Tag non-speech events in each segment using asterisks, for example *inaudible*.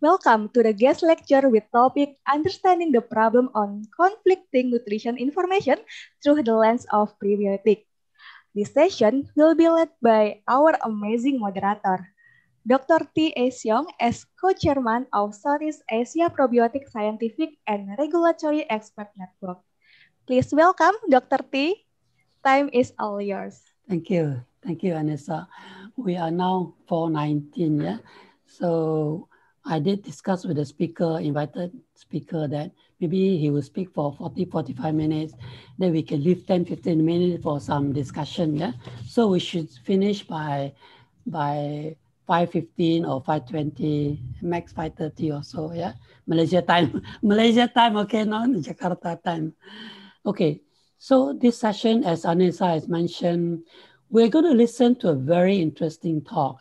Welcome to the guest lecture with topic Understanding the Problem on Conflicting Nutrition Information Through the Lens of Probiotic. This session will be led by our amazing moderator, Dr. T. A. Siong as co-chairman of Southeast Asia Probiotic Scientific and Regulatory Expert Network. Please welcome Dr. Tee Time is all yours. Thank you. Thank you, Anissa. We are now 419, yeah? So I did discuss with the speaker, invited speaker that maybe he will speak for 40, 45 minutes. Then we can leave 10, 15 minutes for some discussion. Yeah. So we should finish by by 5.15 or 5.20, max 5.30 or so. Yeah. Malaysia time. *laughs* Malaysia time, okay, not *laughs* Jakarta time. Okay. So this session, as Anissa has mentioned, we're going to listen to a very interesting talk.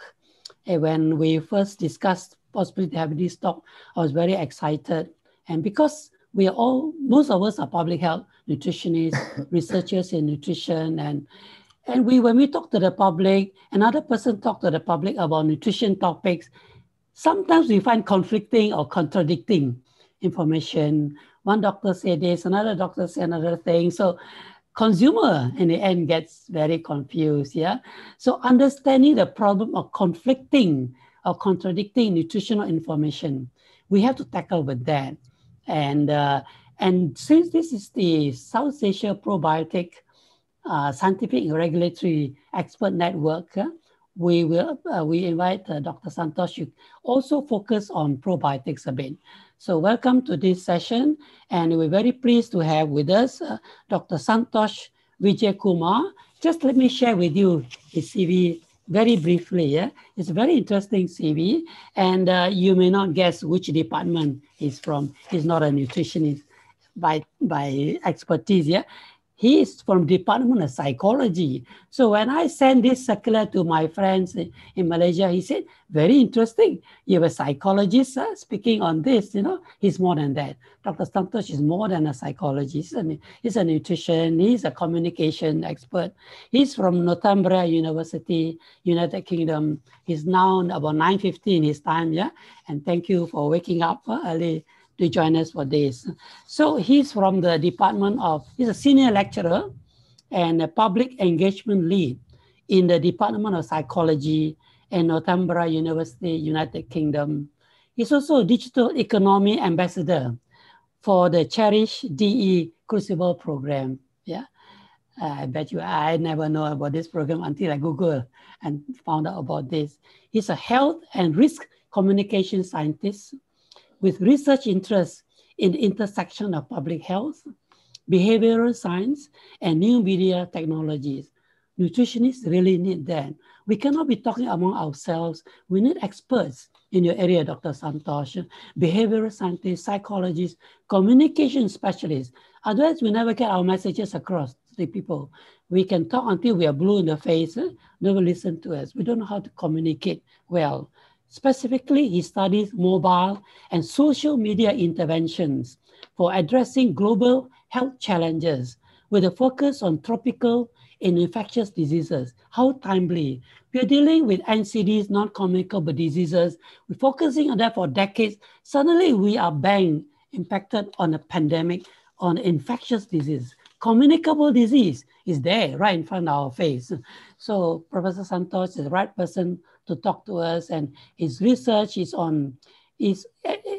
And when we first discussed possibility to have this talk, I was very excited. And because we are all, most of us are public health nutritionists, *laughs* researchers in nutrition, and and we when we talk to the public, another person talk to the public about nutrition topics, sometimes we find conflicting or contradicting information. One doctor say this, another doctor say another thing. So consumer in the end gets very confused. Yeah. So understanding the problem of conflicting or contradicting nutritional information. We have to tackle with that. And, uh, and since this is the South Asia Probiotic uh, Scientific and Regulatory Expert Network, uh, we will uh, we invite uh, Dr. Santosh to also focus on probiotics a bit. So welcome to this session, and we're very pleased to have with us uh, Dr. Santosh Vijaykumar. Just let me share with you his CV very briefly. Yeah, it's a very interesting CV, and uh, you may not guess which department he's from. He's not a nutritionist by by expertise. Yeah, he is from Department of Psychology. So when I sent this circular to my friends in, Malaysia, he said, very interesting. You have a psychologist uh, speaking on this, you know, he's more than that. Dr. Santosh is more than a psychologist. I mean, he's a nutrition, he's a communication expert. He's from Northumbria University, United Kingdom. He's now about 9.15 his time, yeah? And thank you for waking up early to join us for this. So he's from the Department of, he's a senior lecturer and a public engagement lead in the Department of Psychology in Northumbria University, United Kingdom. He's also a digital economy ambassador for the Cherish DE Crucible program. Yeah. I bet you I never know about this program until I Google and found out about this. He's a health and risk communication scientist with research interests in the intersection of public health, behavioral science, and new media technologies. Nutritionists really need that. We cannot be talking among ourselves. We need experts in your area, Dr. Santosh, behavioral scientists, psychologists, communication specialists. Otherwise, we never get our messages across to the people. We can talk until we are blue in the face. Eh? Never listen to us. We don't know how to communicate well. Specifically, he studies mobile and social media interventions for addressing global health challenges with a focus on tropical and infectious diseases. How timely. We are dealing with NCDs, non-communicable diseases. We're focusing on that for decades. Suddenly we are bang impacted on a pandemic, on infectious disease. Communicable disease is there right in front of our face. So Professor Santosh is the right person to talk to us, and his research is on his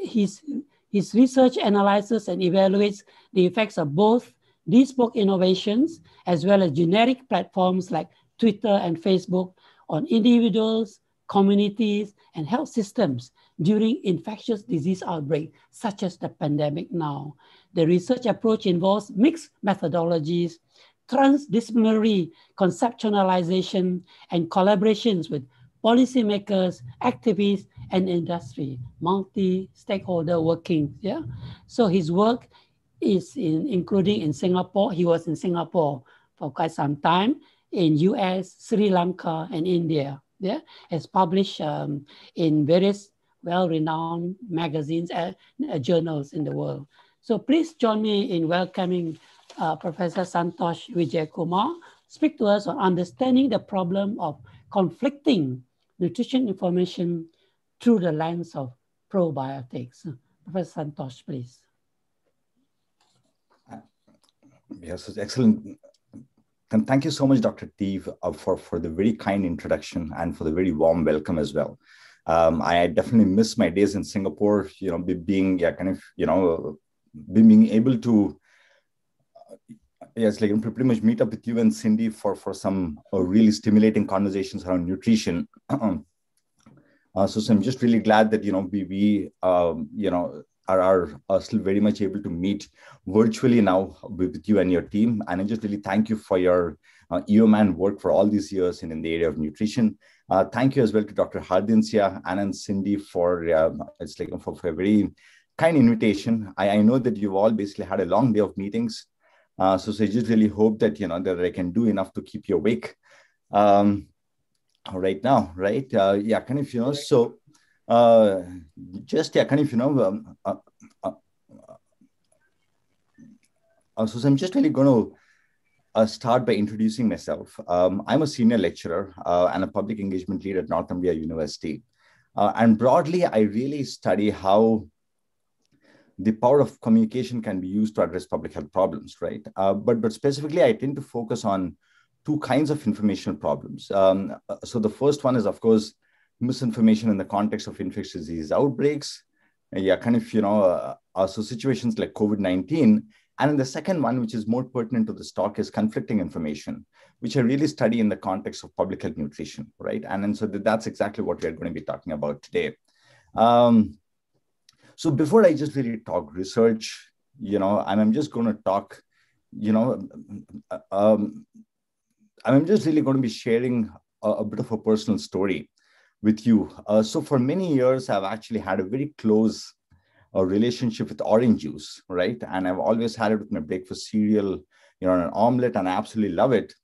his his research analyzes and evaluates the effects of both bespoke innovations as well as generic platforms like Twitter and Facebook on individuals, communities, and health systems during infectious disease outbreak, such as the pandemic now. The research approach involves mixed methodologies, transdisciplinary conceptualization, and collaborations with policymakers, activists, and industry, multi-stakeholder working. Yeah. So his work is in, including in Singapore. He was in Singapore for quite some time, in US, Sri Lanka, and India. Yeah, has published um, in various well-renowned magazines and uh, journals in the world. So please join me in welcoming uh, Professor Santosh Vijaykumar, speak to us on understanding the problem of conflicting nutrition information through the lens of probiotics. Professor Santosh, please. Yes, excellent. And thank you so much, Dr. Teeve, uh, for, for the very kind introduction and for the very warm welcome as well. Um, I definitely miss my days in Singapore, you know, being, yeah, kind of, you know, being able to, yes, like pretty much meet up with you and Cindy for, for some uh, really stimulating conversations around nutrition. *clears throat* Uh, so, so, I'm just really glad that you know we we um, you know are, are, still very much able to meet virtually now with you and your team. And I just really thank you for your uh, EOMAN work for all these years in, in the area of nutrition. Uh, thank you as well to Dr. Hardinsyah and Cindy for uh, it's like for, for, a very kind invitation. I, I, know that you've all basically had a long day of meetings. Uh, so, so I just really hope that you know that I can do enough to keep you awake. Um, right now, right? Uh, yeah, kind of you know. So uh, just yeah, kind of you know. Um, uh, uh, uh, so I'm just really going to uh, start by introducing myself. Um, I'm a senior lecturer uh, and a public engagement lead at Northumbria University. Uh, and broadly, I really study how the power of communication can be used to address public health problems, right? Uh, but, but specifically, I tend to focus on two kinds of informational problems. Um, so the first one is, of course, misinformation in the context of infectious disease outbreaks. Yeah, kind of, you know, uh, uh so situations like COVID 19. And then the second one, which is more pertinent to this talk, is conflicting information, which I really study in the context of public health nutrition, right? And, and so that's exactly what we're going to be talking about today. Um, so before I just really talk research, you know, and I'm just going to talk, you know, um, I'm just really going to be sharing a, a bit of a personal story with you. Uh, so for many years, I've actually had a very close uh, relationship with orange juice, right? And I've always had it with my breakfast cereal, you know, an omelet, and I absolutely love it.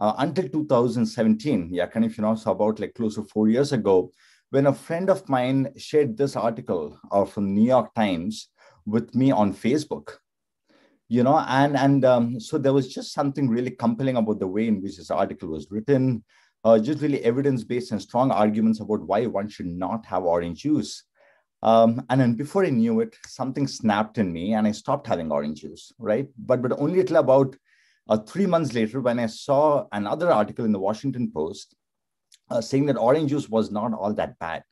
Uh, until 2017, yeah, kind of, you know, so about like close to four years ago, when a friend of mine shared this article uh, from New York Times with me on Facebook, you know, and and um, so there was just something really compelling about the way in which this article was written, uh, just really evidence-based and strong arguments about why one should not have orange juice. Um, and then before I knew it, something snapped in me and I stopped having orange juice, right? But, but only until about uh, three months later when I saw another article in the Washington Post uh, saying that orange juice was not all that bad.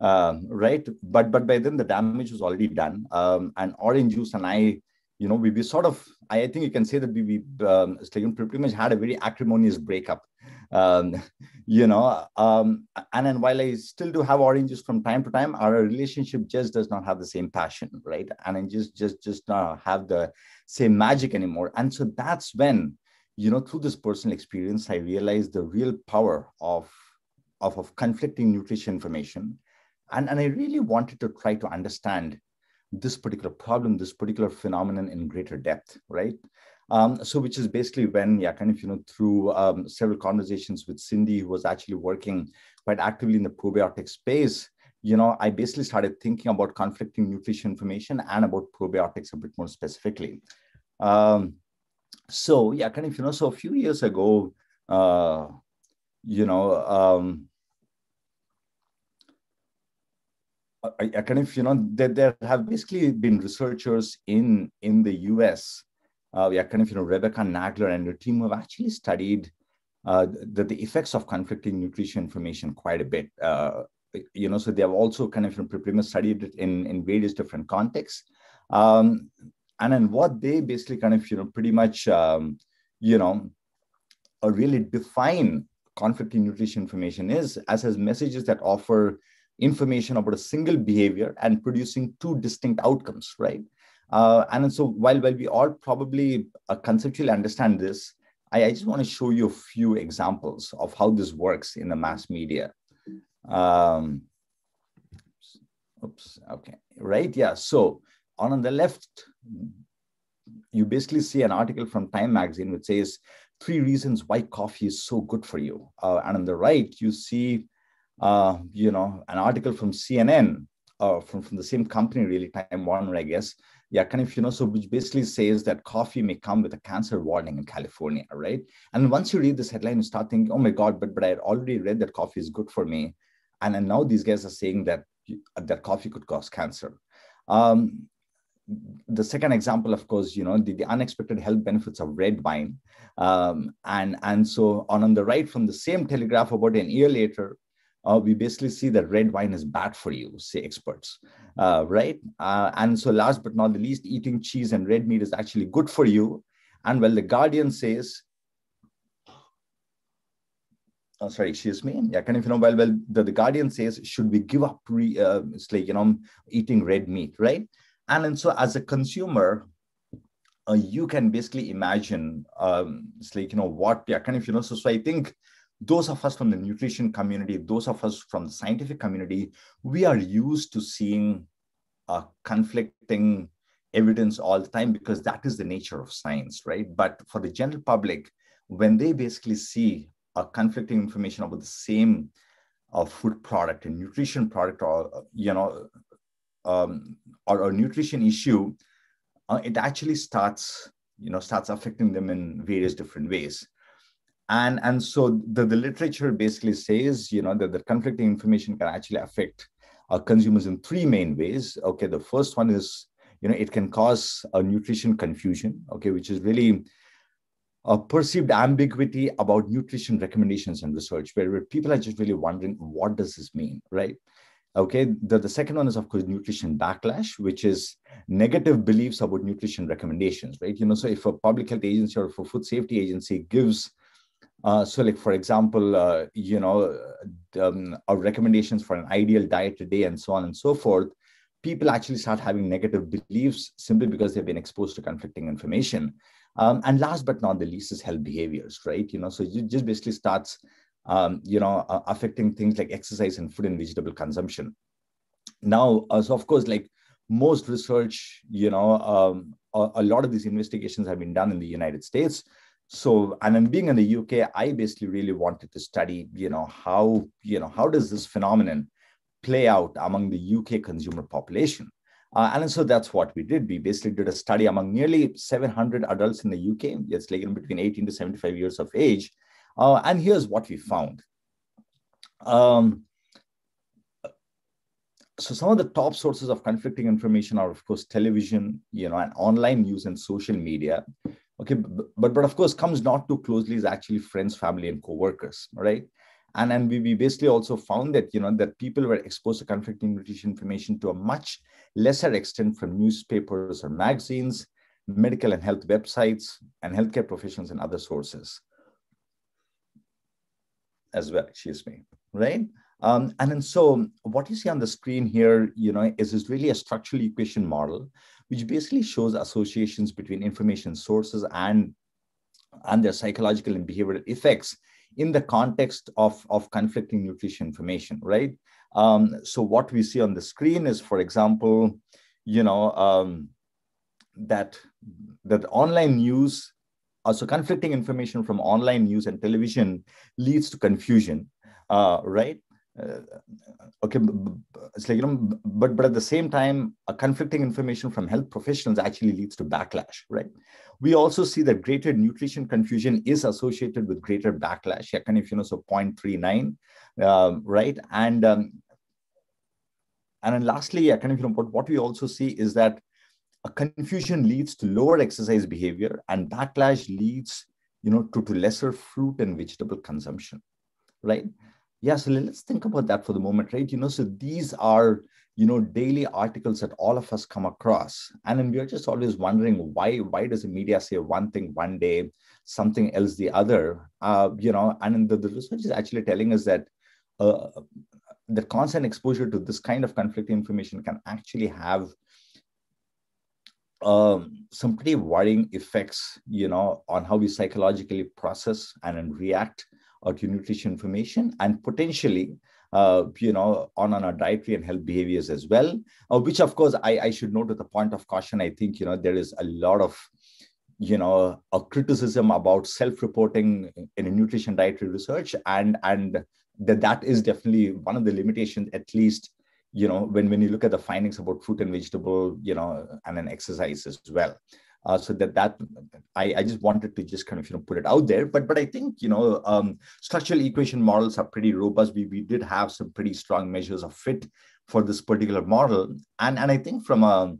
Um, right? But but by then the damage was already done. Um, and orange juice and i you know we, sort of i think you can say that we, we um, pretty much had a very acrimonious breakup um, *laughs* you know um, and then while i still do have oranges from time to time our relationship just does not have the same passion right? And it just just just not have the same magic anymore. And so that's when you know through this personal experience i realized the real power of of, of conflicting nutrition information and, and i really wanted to try to understand this particular problem, this particular phenomenon in greater depth, right? Um, so which is basically when, yeah, kind of, you know, through um, several conversations with Cindy, who was actually working quite actively in the probiotic space, you know, I basically started thinking about conflicting nutrition information and about probiotics a bit more specifically. Um, so yeah, kind of, you know, so a few years ago, uh, you know, um, I, kind of, you know, there, there have basically been researchers in, in the US, uh, yeah, kind of, you know, Rebecca Nagler and her team have actually studied uh, the, the effects of conflicting nutrition information quite a bit. Uh, you know, so they have also kind of you know, pretty much studied it in, in various different contexts. Um, and then what they basically kind of, you know, pretty much, um, you know, really define conflicting nutrition information is as as messages that offer information about a single behavior and producing two distinct outcomes, right? Uh, and so while, while we all probably uh, conceptually understand this, I, I, just want to show you a few examples of how this works in the mass media. Um, oops, okay, right, yeah. So on, on the left, you basically see an article from Time Magazine which says three reasons why coffee is so good for you. Uh, and on the right, you see uh, you know, an article from CNN, uh, from, from the same company, really, Time Warner, I guess. Yeah, kind of, you know, so which basically says that coffee may come with a cancer warning in California, right? And once you read this headline, you start thinking, oh my God, but, but I had already read that coffee is good for me. And, and now these guys are saying that that coffee could cause cancer. Um, the second example, of course, you know, the, the unexpected health benefits of red wine. Um, and, and so on, on the right from the same telegraph about an year later, uh, we basically see that red wine is bad for you, say experts, uh, right? Uh, and so last but not the least, eating cheese and red meat is actually good for you. And well, the Guardian says, oh, sorry, excuse me. Yeah, of, you know, well, well, the, the Guardian says, should we give up, re, uh, it's like, you know, eating red meat, right? And, and so as a consumer, uh, you can basically imagine, um, it's like, you know, what, yeah, of, you know, so, so I think those of us from the nutrition community, those of us from the scientific community, we are used to seeing uh, conflicting evidence all the time because that is the nature of science, right? But for the general public, when they basically see a conflicting information about the same uh, food product and nutrition product or, you know, um, or a nutrition issue, uh, it actually starts, you know, starts affecting them in various different ways. And, and so the, the literature basically says, you know, that the conflicting information can actually affect our consumers in three main ways. Okay, the first one is, you know, it can cause a nutrition confusion, okay, which is really a perceived ambiguity about nutrition recommendations and research, where, where people are just really wondering, what does this mean, right? Okay, the, the second one is, of course, nutrition backlash, which is negative beliefs about nutrition recommendations, right? You know, so if a public health agency or if a food safety agency gives, uh, so like, for example, uh, you know, um, our recommendations for an ideal diet today and so on and so forth, people actually start having negative beliefs simply because they've been exposed to conflicting information. Um, and last but not the least is health behaviors, right? You know, so it just basically starts um, you know, uh, affecting things like exercise and food and vegetable consumption. Now, uh, so of course, like most research, you know, um, a, a, lot of these investigations have been done in the United States. So, and then being in the UK, I basically really wanted to study, you know, how, you know, how does this phenomenon play out among the UK consumer population? Uh, and so that's what we did. We basically did a study among nearly 700 adults in the UK. It's like in between 18 to 75 years of age. Uh, and here's what we found. Um, so some of the top sources of conflicting information are, of course, television, you know, and online news and social media. Okay, but but of course, comes not too closely is actually friends, family, and co-workers, right? And and we, we basically also found that you know that people were exposed to conflicting nutrition information to a much lesser extent from newspapers or magazines, medical and health websites, and healthcare professionals and other sources as well, excuse me, right? Um, and then so what you see on the screen here, you know, is, is really a structural equation model, which basically shows associations between information sources and, and their psychological and behavioral effects in the context of, of conflicting nutrition information, right? Um, so what we see on the screen is, for example, you know, um, that that online news also conflicting information from online news and television leads to confusion, uh, right? Uh, okay, it's like, you know, but, but at the same time, a conflicting information from health professionals actually leads to backlash, right? We also see that greater nutrition confusion is associated with greater backlash, yeah, kind of, you know, so 0.39, um, right? And um, and then lastly, yeah, kind of, you know, but what we also see is that a confusion leads to lower exercise behavior and backlash leads you know to, to lesser fruit and vegetable consumption right yeah so let's think about that for the moment right? You know so these are you know daily articles that all of us come across. And then we're just always wondering why why does the media say one thing one day something else the other? Uh, you know and the, the research is actually telling us that uh, the constant exposure to this kind of conflicting information can actually have um, some pretty worrying effects, you know, on how we psychologically process and react uh, to nutrition information and potentially, uh, you know, on, on our dietary and health behaviors as well, uh, which of course I, I should note at the point of caution, I think, you know, there is a lot of, you know, a criticism about self-reporting in a nutrition dietary research and, and that that is definitely one of the limitations, at least you know, when, when you look at the findings about fruit and vegetable, you know, and then exercise as well. Uh, so that that I, I just wanted to just kind of you know put it out there but but i think you know um, structural equation models are pretty robust we, we did have some pretty strong measures of fit for this particular model. And, and I think from a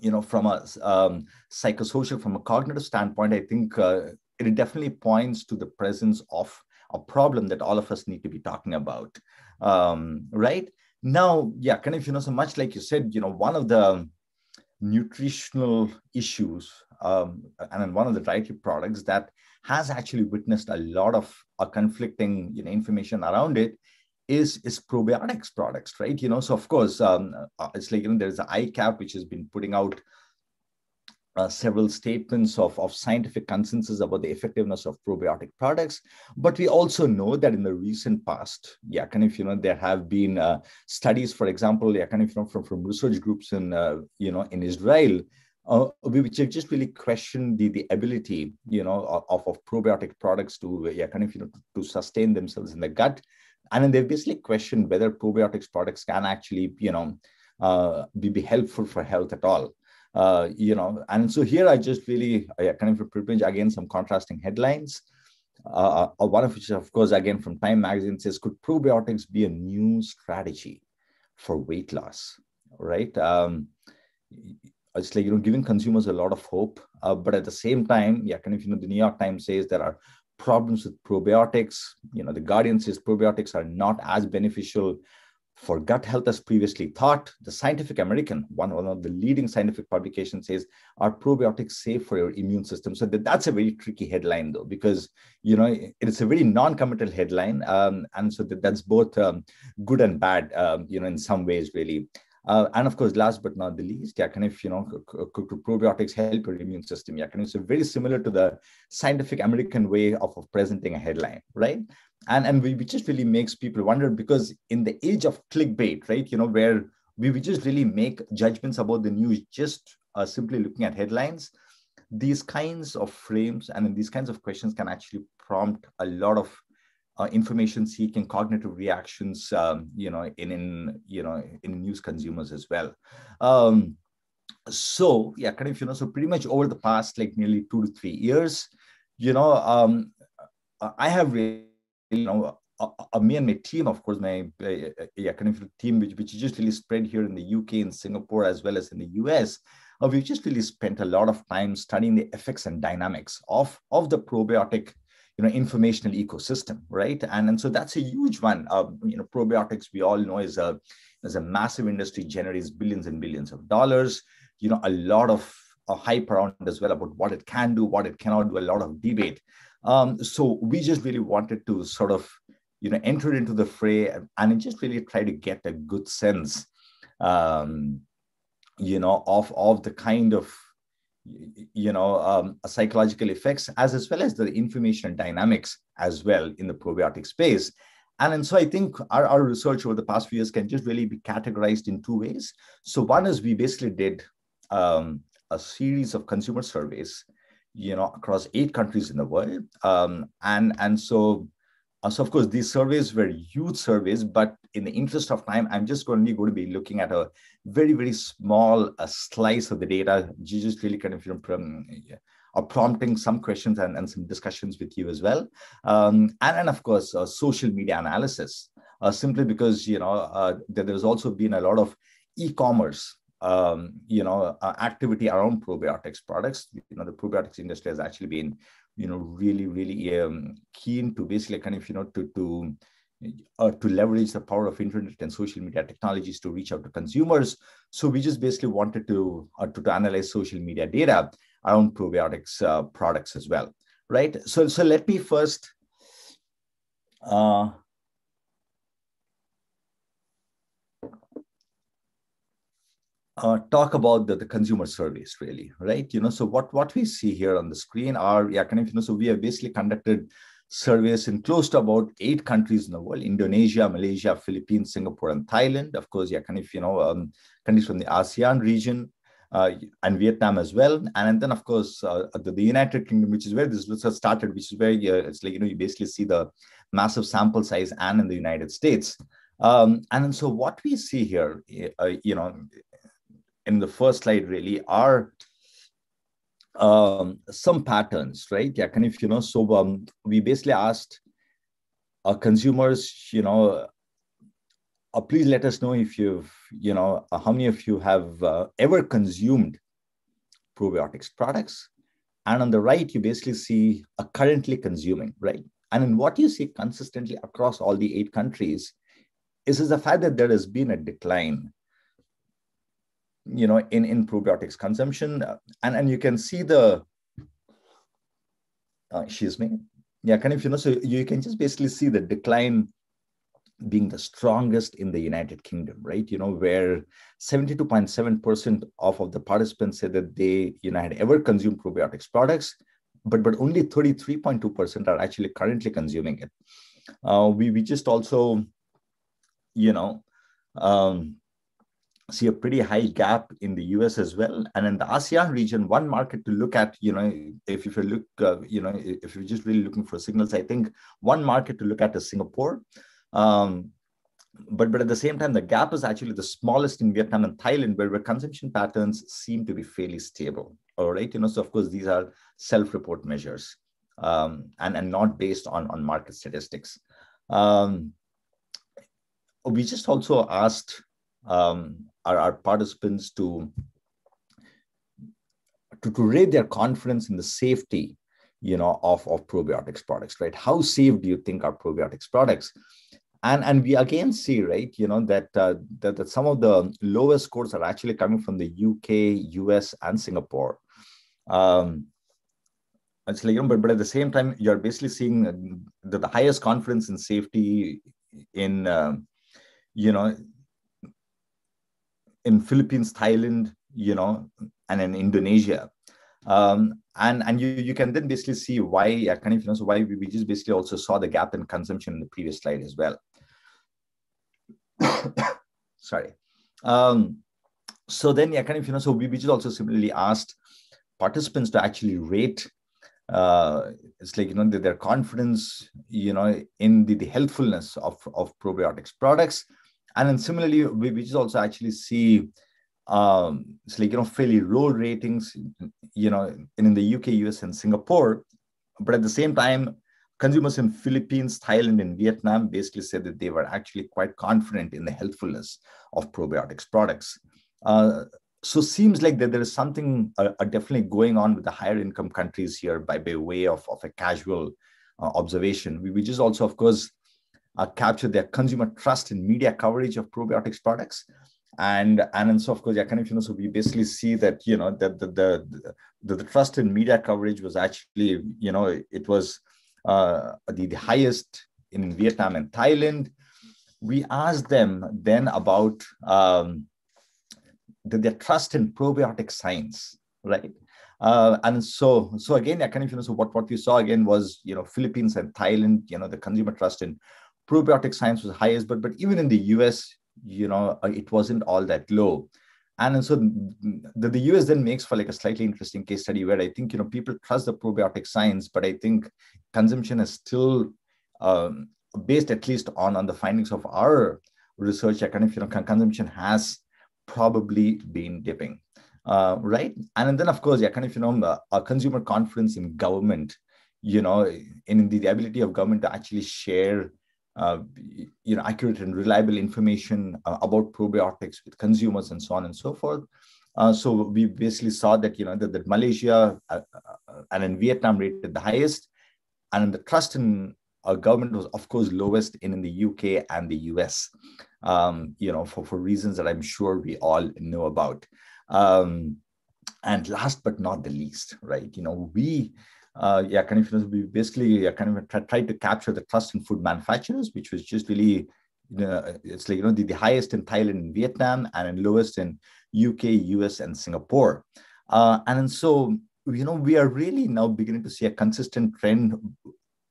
you know, from a um, psychosocial, from a cognitive standpoint, I think uh, it definitely points to the presence of a problem that all of us need to be talking about, um, right? Now, yeah, kind of, you know, so much like you said, you know, one of the nutritional issues um, and one of the dietary products that has actually witnessed a lot of uh, conflicting, you know, information around it is is probiotics products, right? You know, so of course, um, uh, it's like you know, there's the ISAPP which has been putting out uh, several statements of, of scientific consensus about the effectiveness of probiotic products. But we also know that in the recent past, yeah, kind of, you know, there have been uh, studies, for example, yeah, kind of, you know, from, from research groups in, uh, you know, in Israel, uh, which have just really questioned the, the ability, you know, of, of probiotic products to, yeah, kind of, you know, to, to sustain themselves in the gut. And then they've basically questioned whether probiotics products can actually, you know, uh, be, be helpful for health at all. Uh, you know, and so here I just really I kind of privilege again some contrasting headlines. Uh, uh, one of which, of course, again from Time Magazine says, could probiotics be a new strategy for weight loss? Right? Um, it's like you know giving consumers a lot of hope, uh, but at the same time, yeah, kind of you know the New York Times says there are problems with probiotics. You know, the Guardian says probiotics are not as beneficial for gut health as previously thought. The Scientific American, one, one of the leading scientific publications, says, Are probiotics safe for your immune system? So that, that's a very tricky headline, though, because you know it's a very non-committal headline, um, and so that, that's both um, good and bad, um, you know, in some ways, really. Uh, and of course, last but not the least, of, you know, probiotics help your immune system? Kind of, very similar to the scientific American way of, of presenting a headline, right? and and we, we just really makes people wonder because in the age of clickbait right you know where we, we just really make judgments about the news just uh, simply looking at headlines these kinds of frames and these kinds of questions can actually prompt a lot of uh, information seeking cognitive reactions um, you know in in you know in news consumers as well. Um, so yeah kind of you know so pretty much over the past like nearly two to three years you know um, i have really you know, uh, uh, me and my team, of course, my uh, yeah, kind of team, which, which is just really spread here in the UK and Singapore as well as in the US, uh, we've just really spent a lot of time studying the effects and dynamics of, of the probiotic you know informational ecosystem right? And and so that's a huge one. Uh, you know probiotics we all know is a is a massive industry generates billions and billions of dollars. You know a lot of uh, hype around as well about what it can do what it cannot do a lot of debate. Um, so we just really wanted to sort of, you know, enter into the fray and just really try to get a good sense, um, you know, of of the kind of, you know, um, psychological effects as as well as the information dynamics as well in the probiotic space. And, and so I think our, our research over the past few years can just really be categorized in two ways. So one is we basically did um, a series of consumer surveys you know, across eight countries in the world. Um, and, and so, so of course, these surveys were huge surveys, but in the interest of time, I'm just only going to be looking at a very, very small uh, slice of the data, just really kind of, you know, uh, prompting some questions and, and some discussions with you as well. Um, and, and of course, uh, social media analysis, uh, simply because, you know, uh, there, there's also been a lot of e-commerce um, you know, uh, activity around probiotics products. You know, the probiotics industry has actually been, you know, really, really um, keen to basically kind of, you know, to to uh, to leverage the power of internet and social media technologies to reach out to consumers. So we just basically wanted to uh, to, to, analyze social media data around probiotics uh, products as well, right? So so let me first. Uh, uh, talk about the, the consumer surveys really, right? You know, so what, what we see here on the screen are, yeah, kind of, you know, so we have basically conducted surveys in close to about eight countries in the world, Indonesia, Malaysia, Philippines, Singapore, and Thailand. Of course, yeah, kind of, you know, um, countries from the ASEAN region, uh, and Vietnam as well. And, then, of course, uh, the, the, United Kingdom, which is where this research started, which is where it's like, you know, you basically see the massive sample size and in the United States. Um, and so what we see here, uh, you know, in the first slide really are um, some patterns, right? Yeah, kind of, you know, so um, we basically asked our consumers, you know, uh, please let us know if you've, you know, uh, how many of you have uh, ever consumed probiotics products. And on the right, you basically see a currently consuming, right? And in what you see consistently across all the eight countries is, is the fact that there has been a decline you know in in probiotics consumption and and you can see the uh, excuse me. Yeah kind of you know so you can just basically see the decline being the strongest in the united kingdom right? You know where 72.7% of, of the participants said that they you know had ever consumed probiotics products but but only 33.2% are actually currently consuming it. Uh, we we just also you know um, see a pretty high gap in the US as well. And in the ASEAN region, one market to look at, you know, if, if you look, uh, you know, if you're just really looking for signals, I think one market to look at is Singapore. Um, but, but at the same time, the gap is actually the smallest in Vietnam and Thailand, where, where consumption patterns seem to be fairly stable. All right. You know, so of course, these are self-report measures um, and, and not based on, on market statistics. Um, we just also asked um, our, our participants to, to, to rate their confidence in the safety you know of, of probiotics products right? How safe do you think are probiotics products? And and we again see right you know that uh, that, that some of the lowest scores are actually coming from the uk us and singapore. Um it's like you know but, but at the same time you're basically seeing the, the highest confidence in safety in uh, you know in Philippines, Thailand, you know, and in Indonesia. Um, and and you you can then basically see why yeah, kind of you know so why we, we just basically also saw the gap in consumption in the previous slide as well. *coughs* Sorry. Um, so then yeah, kind of you know so we, we just also similarly asked participants to actually rate uh, it's like you know their confidence you know in the, the helpfulness of, of probiotics products and then similarly, we, we just also actually see um, it's like, you know, fairly low ratings, you know, in, in the UK, US, and Singapore. But at the same time, consumers in Philippines, Thailand, and Vietnam basically said that they were actually quite confident in the healthfulness of probiotics products. Uh, so seems like that there is something uh, uh, definitely going on with the higher income countries here by, by way of, of a casual uh, observation. We just also, of course, uh, capture their consumer trust in media coverage of probiotics products. And and so of course yeah kind of you know so we basically see that you know that the the, the, the trust in media coverage was actually you know it was uh, the, the highest in vietnam and thailand. We asked them then about um, the, their trust in probiotic science right? Uh, and so so again yeah kind of you know so what what we saw again was you know philippines and thailand you know the consumer trust in probiotic science was highest, but but even in the US, you know, uh, it wasn't all that low. And, so the, the US then makes for like a slightly interesting case study where I think, you know, people trust the probiotic science, but I think consumption is still um, based at least on, on the findings of our research, kind of, you know, consumption has probably been dipping. Uh, right. And then, of course, yeah, kind of, you know, a consumer confidence in government, you know, in the, the ability of government to actually share uh, you know, accurate and reliable information uh, about probiotics with consumers and so on and so forth. Uh, so we basically saw that, you know, that, that Malaysia uh, uh, and in Vietnam rated the highest, and the trust in our government was, of course, lowest in, in the UK and the US, um, you know, for, for reasons that I'm sure we all know about. Um, and last but not the least, right, you know, we uh, yeah, kind of we basically kind of tried to capture the trust in food manufacturers, which was just really, you know, it's like you know the, the highest in Thailand and Vietnam, and in lowest in UK, US, and Singapore. Uh, and so you know we are really now beginning to see a consistent trend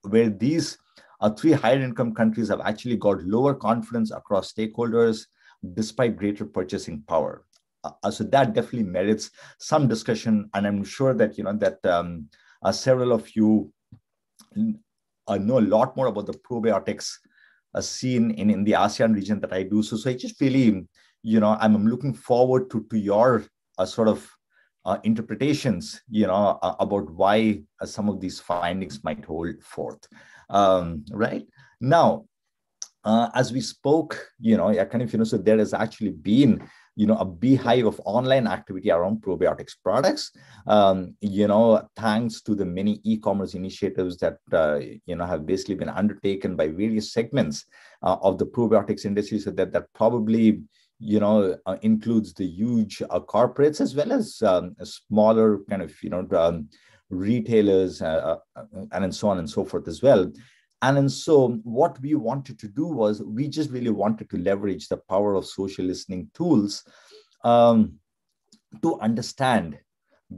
where these uh, three higher income countries have actually got lower confidence across stakeholders despite greater purchasing power. Uh, so that definitely merits some discussion, and I'm sure that you know that um, uh, several of you uh, know a lot more about the probiotics uh, scene in, in the ASEAN region that I do. So, so I just really, you know, I'm, looking forward to, to your uh, sort of uh, interpretations, you know, uh, about why some of these findings might hold forth. Um, right now, uh, as we spoke, you know, yeah, kind of, you know, so there has actually been, you know, a beehive of online activity around probiotics products. Um, you know, thanks to the many e-commerce initiatives that uh, you know have basically been undertaken by various segments uh, of the probiotics industry, so that that probably you know uh, includes the huge uh, corporates as well as um, smaller kind of you know um, retailers uh, uh, and so on and so forth as well and, and so what we wanted to do was we just really wanted to leverage the power of social listening tools um, to understand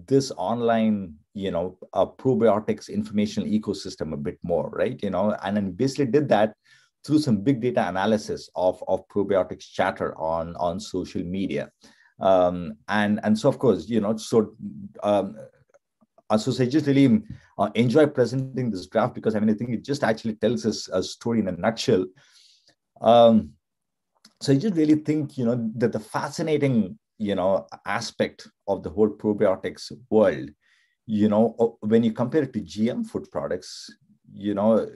this online you know uh, probiotics informational ecosystem a bit more right? You know and then basically did that through some big data analysis of, of probiotics chatter on on social media. Um, and and so of course you know so um, so just really uh, enjoy presenting this graph because I mean I think it just actually tells us a story in a nutshell. Um, so I just really think you know that the fascinating you know aspect of the whole probiotics world, you know, when you compare it to GM food products, you know,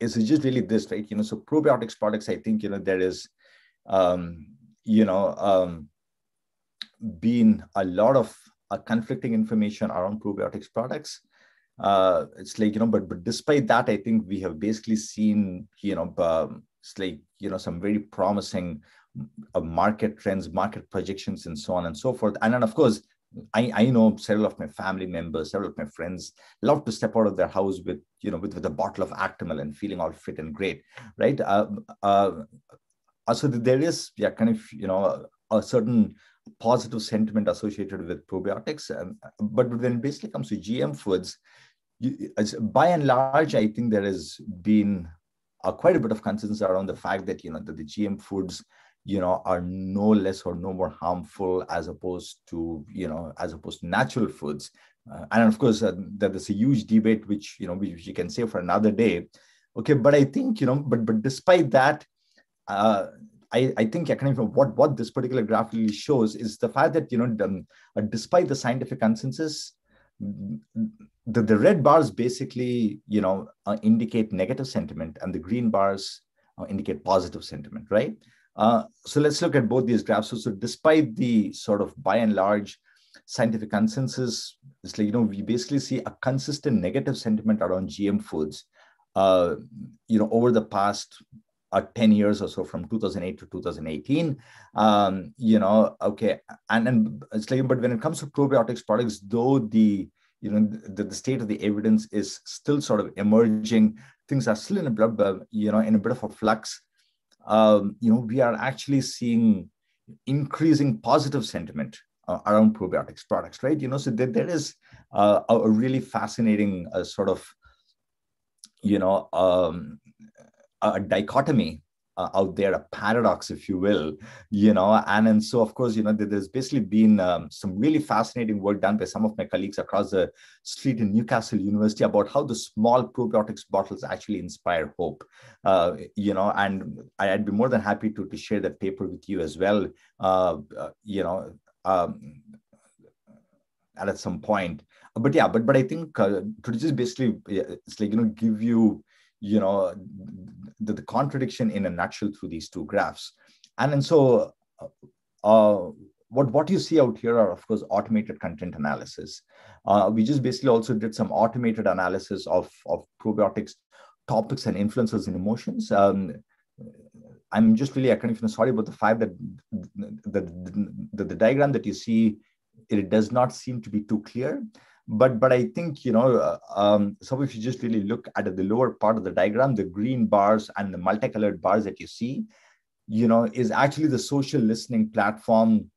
is just really this right? You know, so probiotics products, I think you know there is, um, you know, um, been a lot of uh, conflicting information around probiotics products. Uh, it's like you know, but but despite that, I think we have basically seen you know, um, it's like you know, some very promising uh, market trends, market projections, and so on and so forth. And then of course, I, I know several of my family members, several of my friends love to step out of their house with, you know, with, with a bottle of Actimel and feeling all fit and great, right? Uh, uh, so there is, yeah, kind of, you know, a certain positive sentiment associated with probiotics. Um, but when it basically comes to GM foods, by and large, I think there has been uh, quite a bit of consensus around the fact that you know that the GM foods, you know, are no less or no more harmful as opposed to you know as opposed to natural foods. Uh, and of course, uh, that is a huge debate which you know which you can say for another day. Okay, but I think you know, but but despite that, uh, I, I think of what, what this particular graph really shows is the fact that, you know, uh, despite the scientific consensus, the, the red bars basically, you know, uh, indicate negative sentiment and the green bars uh, indicate positive sentiment, right? Uh, so let's look at both these graphs. So, so despite the sort of by and large scientific consensus, it's like, you know, we basically see a consistent negative sentiment around GM foods, uh, you know, over the past uh, 10 years or so from 2008 to 2018 um, you know okay and and it's like but when it comes to probiotics products though the you know the, the state of the evidence is still sort of emerging. Things are still in a of, you know in a bit of a flux. Um, you know we are actually seeing increasing positive sentiment uh, around probiotics products right? You know so there, there is uh, a, a really fascinating uh, sort of you know um, a dichotomy uh, out there, a paradox, if you will, you know, and and so of course, you know, there's basically been um, some really fascinating work done by some of my colleagues across the street in Newcastle University about how the small probiotics bottles actually inspire hope, uh, you know, and I'd be more than happy to to share that paper with you as well, uh, uh you know, um, at some point. But yeah, but but I think uh, to just basically it's like you know give you you know the, the contradiction in a nutshell through these two graphs. And and so uh, uh, what what you see out here are of course automated content analysis. Uh, we just basically also did some automated analysis of of probiotics topics and influences in emotions. Um, i'm just really of sorry about the fact that the, the, the diagram that you see it does not seem to be too clear but but i think you know uh, um, so if you just really look at the lower part of the diagram the green bars and the multicolored bars that you see you know is actually the social listening platform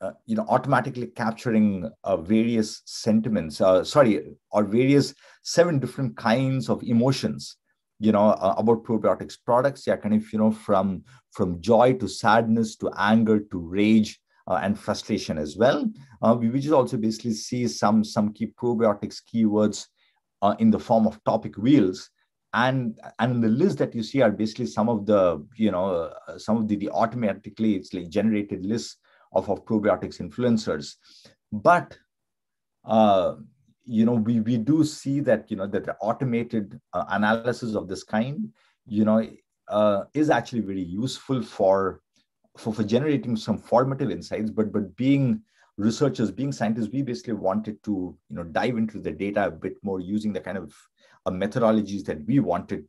uh, you know automatically capturing uh, various sentiments uh, sorry or various seven different kinds of emotions you know uh, about probiotics products. Yeah kind of you know from from joy to sadness to anger to rage and frustration as well. Uh, we will also basically see some, some key probiotics keywords uh, in the form of topic wheels. And, and the list that you see are basically some of the, you know, some of the, the automatically it's like generated lists of, of probiotics influencers. But uh, you know we we do see that you know that the automated uh, analysis of this kind you know uh, is actually very useful for, for for generating some formative insights. But but being researchers, being scientists, we basically wanted to you know dive into the data a bit more using the kind of uh, methodologies that we wanted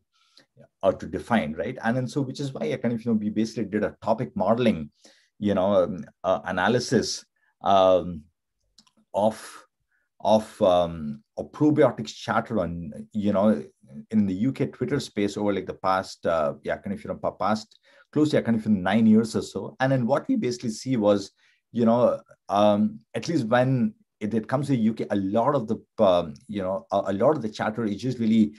or to define, right? And then so which is why I kind of you know we basically did a topic modeling, you know, um, uh, analysis um, of of um, of probiotics chatter on you know in the UK Twitter space over like the past uh, yeah kind of you know past close to yeah, kind nine years or so, and then what we basically see was you know um, at least when it, it comes to UK, a lot of the um, you know a, a, lot of the chatter is just really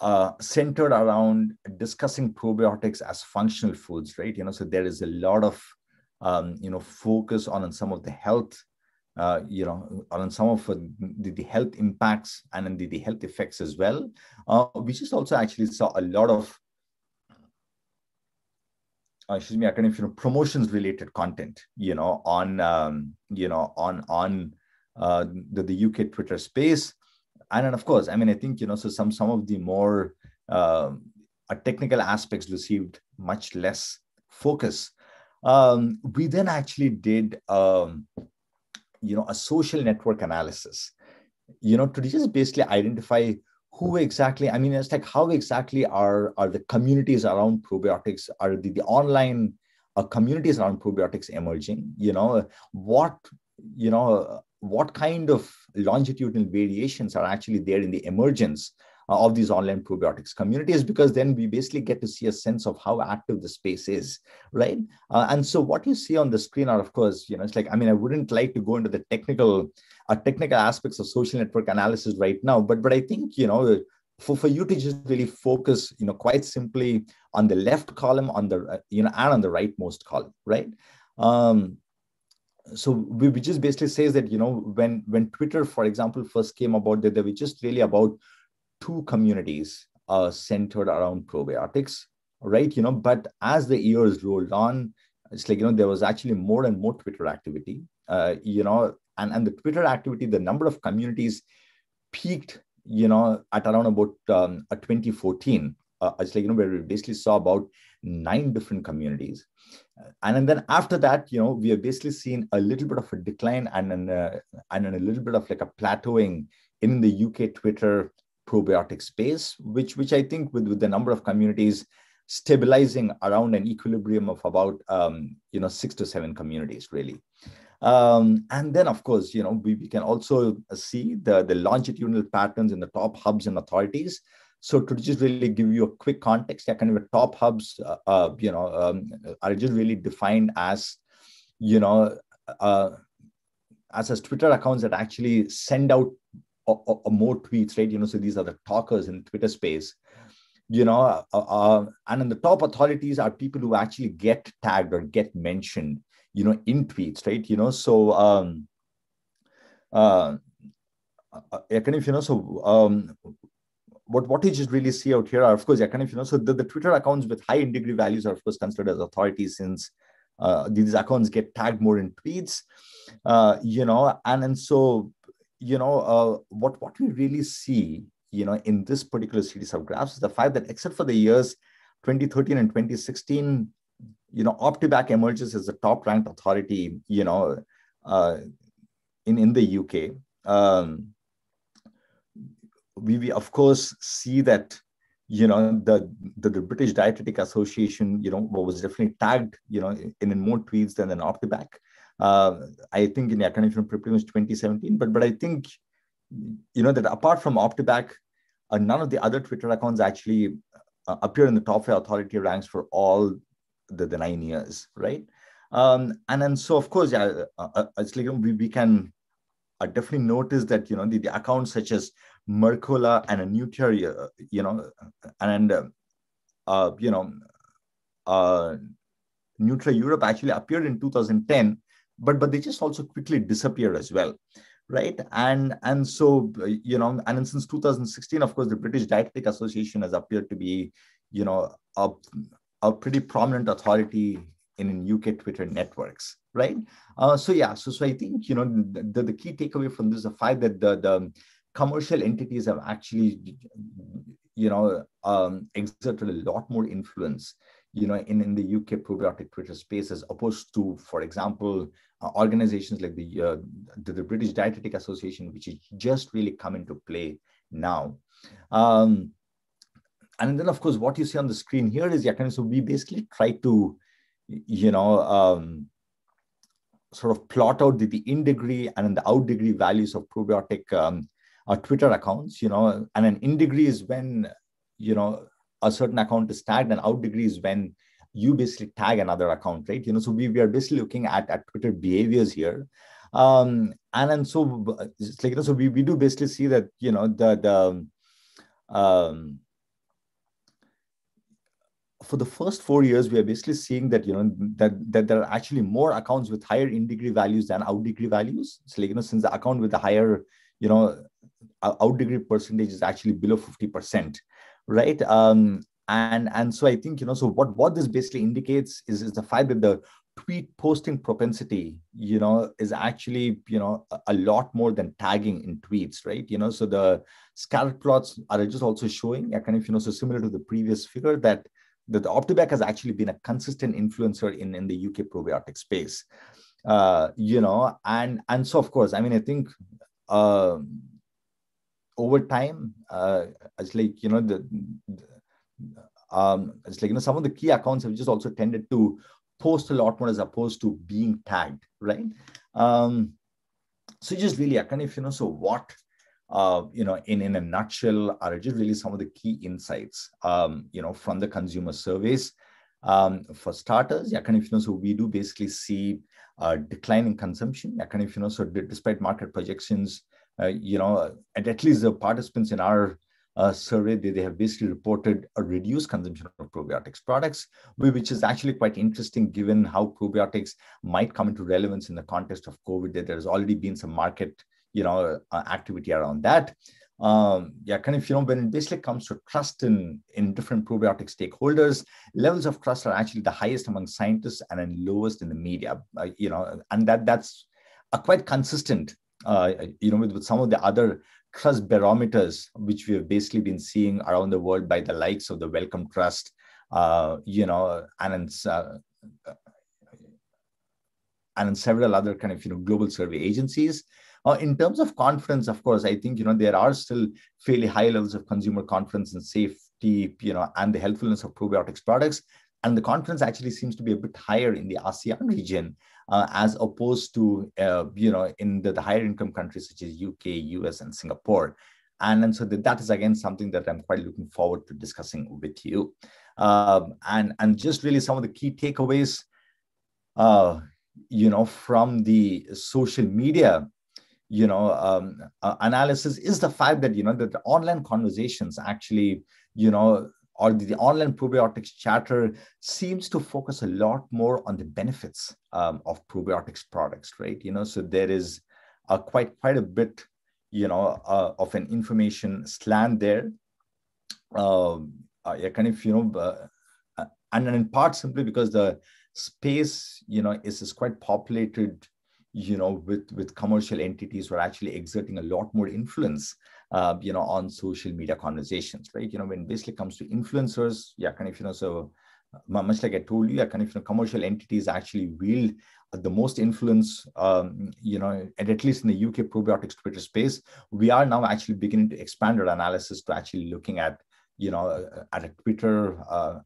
uh, centered around discussing probiotics as functional foods, right? You know, so there is a lot of um, you know focus on, on some of the health uh, you know, on some of the, the health impacts and the, the health effects as well. Uh, we just also actually saw a lot of, uh, excuse me, of, you know, promotions related content, you know, on, um, you know, on, on uh, the, the UK Twitter space. And then of course, I mean, I think, you know, so some, some of the more uh, technical aspects received much less focus. Um, we then actually did, um, you know a social network analysis you know to just basically identify who exactly i mean it's like how exactly are are the communities around probiotics are the, the online uh, communities around probiotics emerging? You know what you know what kind of longitudinal variations are actually there in the emergence of these online probiotics communities because then we basically get to see a sense of how active the space is right? Uh, and so what you see on the screen are of course you know it's like i mean i wouldn't like to go into the technical uh, technical aspects of social network analysis right now but but i think you know for, for you to just really focus you know quite simply on the left column on the uh, you know and on the rightmost column right? Um, so we, we just basically says that you know when when twitter for example first came about that they were just really about two communities uh, centered around probiotics, right? You know, but as the years rolled on, it's like, you know, there was actually more and more Twitter activity, uh, you know, and, and the Twitter activity, the number of communities peaked, you know, at around about um, 2014. Uh, it's like, you know, where we basically saw about nine different communities. And, and then after that, you know, we have basically seen a little bit of a decline and, an, uh, and a little bit of like a plateauing in the UK Twitter probiotic space, which, which I think with, with the number of communities stabilizing around an equilibrium of about, um, you know, six to seven communities really. Um, and then, of course, you know, we, we can also see the, the longitudinal patterns in the top hubs and authorities. So to just really give you a quick context, yeah, kind of top hubs, uh, uh, you know, um, are just really defined as, you know, uh, as as Twitter accounts that actually send out or, or, more tweets, right? You know, so these are the talkers in Twitter space. You know, uh, uh, and in the top authorities are people who actually get tagged or get mentioned, you know, in tweets, right? You know, so um, uh, uh, kind of, you know, so um, what what you just really see out here are, of course, yeah, kind of, you know, so the, the Twitter accounts with high in degree values are, of course, considered as authorities since uh, these accounts get tagged more in tweets, uh, you know, and and so you know, uh, what, what we really see, you know, in this particular series of graphs is the fact that except for the years 2013 and 2016, you know, OptiBac emerges as the top ranked authority, you know, uh, in, in the UK. Um, we, we, of course, see that, you know, the, the, the, British Dietetic Association, you know, was definitely tagged, you know, in, in more tweets than an OptiBac. Uh, I think in academic from was 2017, but but I think you know that apart from OptiBac, uh, none of the other Twitter accounts actually uh, appear in the top five authority ranks for all the, the nine years, right? Um, and then so of course, yeah, uh, uh it's like we, we can uh, definitely notice that you know the, the accounts such as Mercola and a Nutria, you know, and uh, you know, uh, Europe actually appeared in 2010 but but they just also quickly disappear as well right? And and so you know and since 2016 of course the british dietetic association has appeared to be you know a, a pretty prominent authority in, uk twitter networks right? Uh, so yeah so so i think you know the, the, the key takeaway from this is the fact that the the commercial entities have actually, you know, um, exerted a lot more influence, you know, in, in the UK probiotic Twitter space as opposed to, for example, uh, organizations like the, uh, the, the British Dietetic Association, which has just really come into play now. Um, and then, of course, what you see on the screen here is, yeah, so we basically try to, you know, um, sort of plot out the, the in degree and the out degree values of probiotic um, uh, Twitter accounts, you know, and an in degree is when, you know, a certain account is tagged and out degree is when you basically tag another account, right? You know, so we, we are basically looking at, at Twitter behaviors here. Um, and then so it's like, you know, so we, we do basically see that, you know, the, the, um, for the first four years, we are basically seeing that you know that, that there are actually more accounts with higher in degree values than out degree values. So like you know, since the account with the higher you know out degree percentage is actually below fifty percent, right? Um, and and so I think you know so what what this basically indicates is is the fact that the tweet posting propensity you know is actually you know a, a lot more than tagging in tweets right you know so the scatter plots are just also showing kind of you know so similar to the previous figure that that Optibac has actually been a consistent influencer in, in the UK probiotic space. Uh, you know, and and so of course, I mean, I think uh, over time, uh, it's like you know the, the um, it's like you know some of the key accounts have just also tended to post a lot more as opposed to being tagged, right? Um, so just really, I kind of you know, so what uh, you know, in, in a nutshell, are just really some of the key insights, um, you know, from the consumer surveys. Um, for starters, yeah, kind of, you know, so we do basically see a decline in consumption. Yeah, kind of, you know, so despite market projections, uh, you know, and at least the participants in our uh, survey, they, they have basically reported a reduced consumption of probiotics products, which is actually quite interesting given how probiotics might come into relevance in the context of COVID, that there's already been some market you know, uh, activity around that. Um, yeah, kind of, you know, when it basically comes to trust in, in different probiotic stakeholders, levels of trust are actually the highest among scientists and then lowest in the media, uh, you know, and that that's a quite consistent, uh, you know, with, with some of the other trust barometers, which we have basically been seeing around the world by the likes of the Wellcome Trust, uh, you know, and uh, and several other kind of, you know, global survey agencies. Uh, in terms of confidence, of course, I think you know there are still fairly high levels of consumer confidence and safety, you know, and the helpfulness of probiotics products. And the confidence actually seems to be a bit higher in the ASEAN region uh, as opposed to, uh, you know, in the, the, higher income countries such as UK, US, and Singapore. And, and so that, that is again something that I'm quite looking forward to discussing with you. Um, and, and just really some of the key takeaways, uh, you know, from the social media you know um, uh, analysis is the fact that you know that online conversations actually you know or the, online probiotics chatter seems to focus a lot more on the benefits um, of probiotics products right? You know so there is quite quite a bit you know uh, of an information slant there. Um, uh, kind of you know uh, uh and in part simply because the space you know is, is quite populated you know, with, with commercial entities who are actually exerting a lot more influence, uh, you know, on social media conversations, right? You know, when basically comes to influencers, yeah, kind of, you know, so uh, much like I told you, yeah, kind of, you know, commercial entities actually wield the most influence, um, you know, and at least in the UK probiotics Twitter space, we are now actually beginning to expand our analysis to actually looking at, you know, uh, at a Twitter, uh,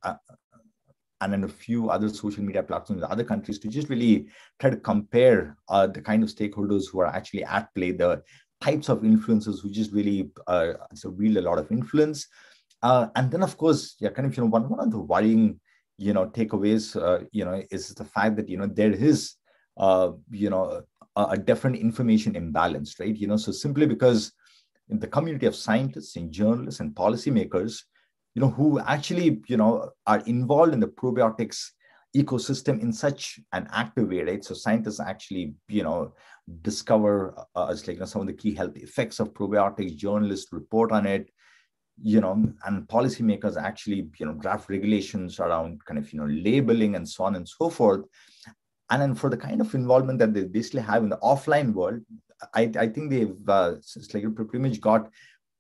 and then a few other social media platforms in other countries to just really try to compare uh, the kind of stakeholders who are actually at play, the types of influencers who just really uh, so wield a lot of influence. Uh, and then, of course, yeah, kind of, you know, one, one of the worrying, you know, takeaways, uh, you know, is the fact that, you know, there is, uh, you know, a, a different information imbalance, right? You know, so simply because in the community of scientists and journalists and policymakers, you know, who actually, you know, are involved in the probiotics ecosystem in such an active way, right? So scientists actually, you know, discover uh, like you know, some of the key health effects of probiotics. Journalists report on it, you know, and policymakers actually, you know, draft regulations around kind of, you know, labeling and so on and so forth. and then for the kind of involvement that they basically have in the offline world, I, I think they've uh, like pretty much got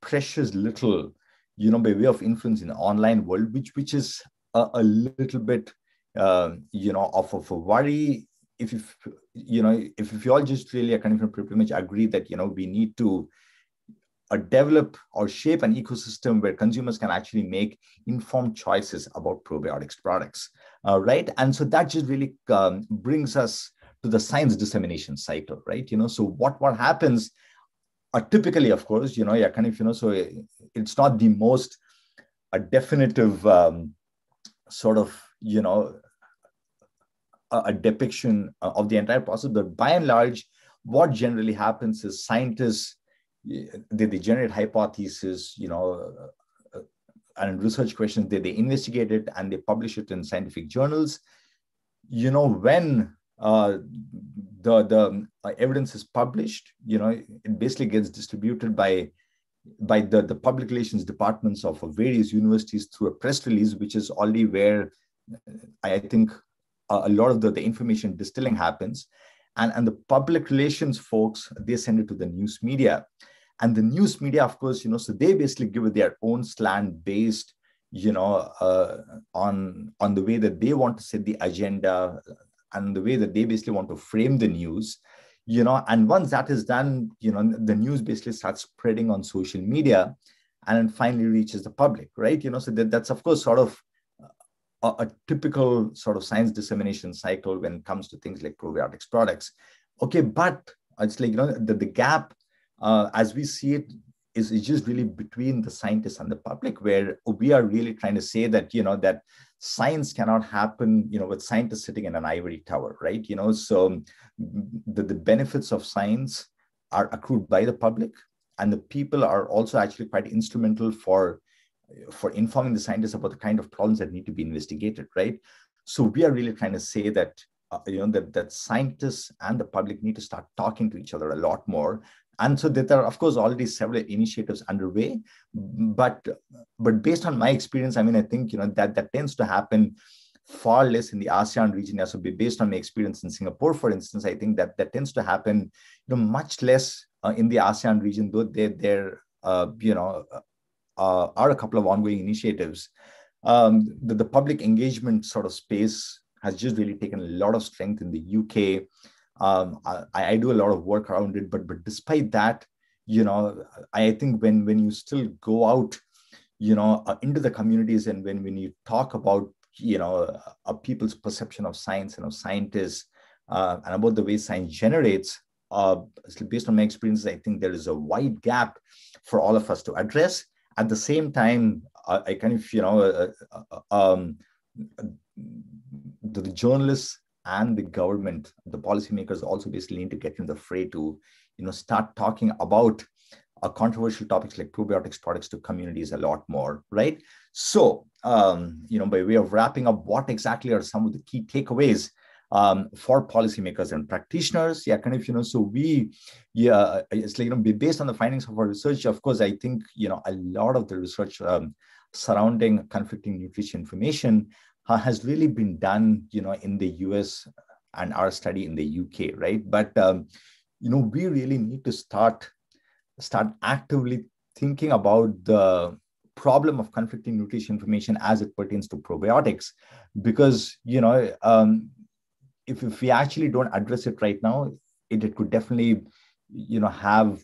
precious little, you know, by way of influence in the online world, which which is a, a little bit, uh, you know, of, of a worry. If, if you know, if, if you all just really are kind of pretty much agree that you know we need to uh, develop or shape an ecosystem where consumers can actually make informed choices about probiotics products, uh, right? And so that just really um, brings us to the science dissemination cycle, right? You know, so what what happens? Uh, typically, of course, you know, yeah, kind of, you know, so it, it's not the most a definitive um, sort of, you know, a, depiction of the entire process, but by and large, what generally happens is scientists they, they generate hypotheses, you know, uh, and research questions. They, they investigate it and they publish it in scientific journals. You know, when uh, the the uh, evidence is published, you know, it basically gets distributed by by the, the public relations departments of various universities through a press release, which is already where I think a lot of the, the information distilling happens. And, and the public relations folks, they send it to the news media and the news media of course you know so they basically give it their own slant based you know uh, on on the way that they want to set the agenda and the way that they basically want to frame the news you know and once that is done you know the news basically starts spreading on social media and finally reaches the public right you know so that, that's of course sort of a, a typical sort of science dissemination cycle when it comes to things like probiotics products okay but it's like you know the, the gap uh, as we see it, is, is just really between the scientists and the public, where we are really trying to say that, you know, that science cannot happen, you know, with scientists sitting in an ivory tower, right? You know, so the, the benefits of science are accrued by the public, and the people are also actually quite instrumental for for informing the scientists about the kind of problems that need to be investigated, right? So we are really trying to say that uh, you know that that scientists and the public need to start talking to each other a lot more. And so there are of course already several initiatives underway. But but based on my experience i mean i think you know that that tends to happen far less in the asean region so based on my experience in singapore for instance. I think that that tends to happen you know much less uh, in the asean region though there there uh, you know uh, are a couple of ongoing initiatives. Um, the, the public engagement sort of space has just really taken a lot of strength in the uk um, I, I, do a lot of work around it but but despite that you know i think when when you still go out you know uh, into the communities and when when you talk about you know uh, people's perception of science and of scientists uh, and about the way science generates uh, based on my experience i think there is a wide gap for all of us to address at the same time i, I kind of you know uh, uh, um, the, the journalists and the government, the policymakers also basically need to get in the fray to, you know, start talking about uh, controversial topics like probiotics products to communities a lot more, right? So, um, you know, by way of wrapping up, what exactly are some of the key takeaways um, for policymakers and practitioners? Yeah, kind of, you know, so we, yeah, it's like, you know, based on the findings of our research, of course, I think, you know, a lot of the research um, surrounding conflicting nutrition information uh, has really been done, you know, in the US and our study in the UK, right? But um, you know, we really need to start start actively thinking about the problem of conflicting nutrition information as it pertains to probiotics, because you know, um, if if we actually don't address it right now, it, it could definitely, you know, have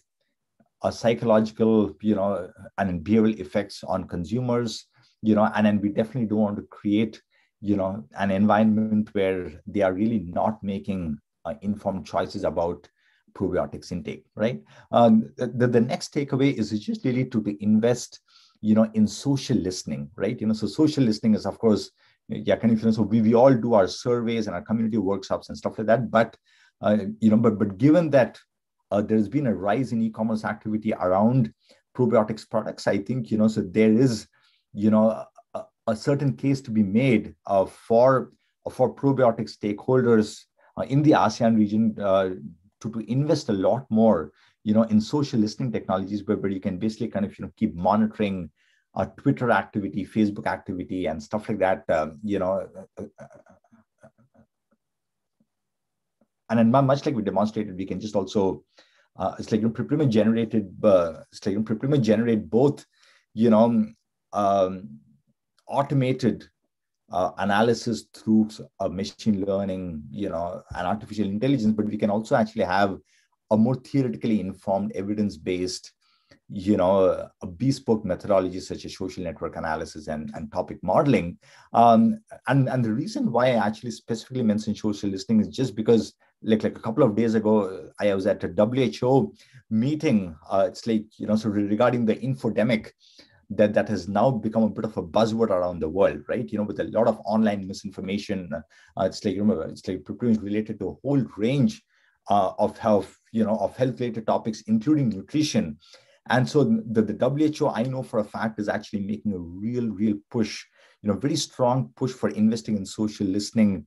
a psychological, you know, and behavioral effects on consumers, you know, and then we definitely don't want to create you know an environment where they are really not making uh, informed choices about probiotics intake right? Um, the, the next takeaway is just really to, to invest you know in social listening right? You know so social listening is of course yeah kind of you know, so we, we all do our surveys and our community workshops and stuff like that. But uh, you know but but given that uh, there's been a rise in e-commerce activity around probiotics products i think you know so there is you know a certain case to be made uh, for for probiotic stakeholders uh, in the ASEAN region uh, to, to invest a lot more, you know, in social listening technologies where, where you can basically kind of you know keep monitoring uh, Twitter activity, Facebook activity, and stuff like that. Um, you know, and then much like we demonstrated, we can just also uh, it's like you know, generated uh, it's like you know, generate both you know um, automated uh, analysis through uh, machine learning, you know, and artificial intelligence, but we can also actually have a more theoretically informed, evidence-based, you know, a bespoke methodology such as social network analysis and, and topic modeling. Um, and, and the reason why I actually specifically mentioned social listening is just because like, like a couple of days ago, I was at a WHO meeting. Uh, it's like, you know, so regarding the infodemic, that that has now become a bit of a buzzword around the world, right? You know, with a lot of online misinformation, uh, it's like remember, it's like related to a whole range uh, of health, you know, of health-related topics, including nutrition. And so the, the WHO, I know for a fact, is actually making a real, real push, you know, very strong push for investing in social listening,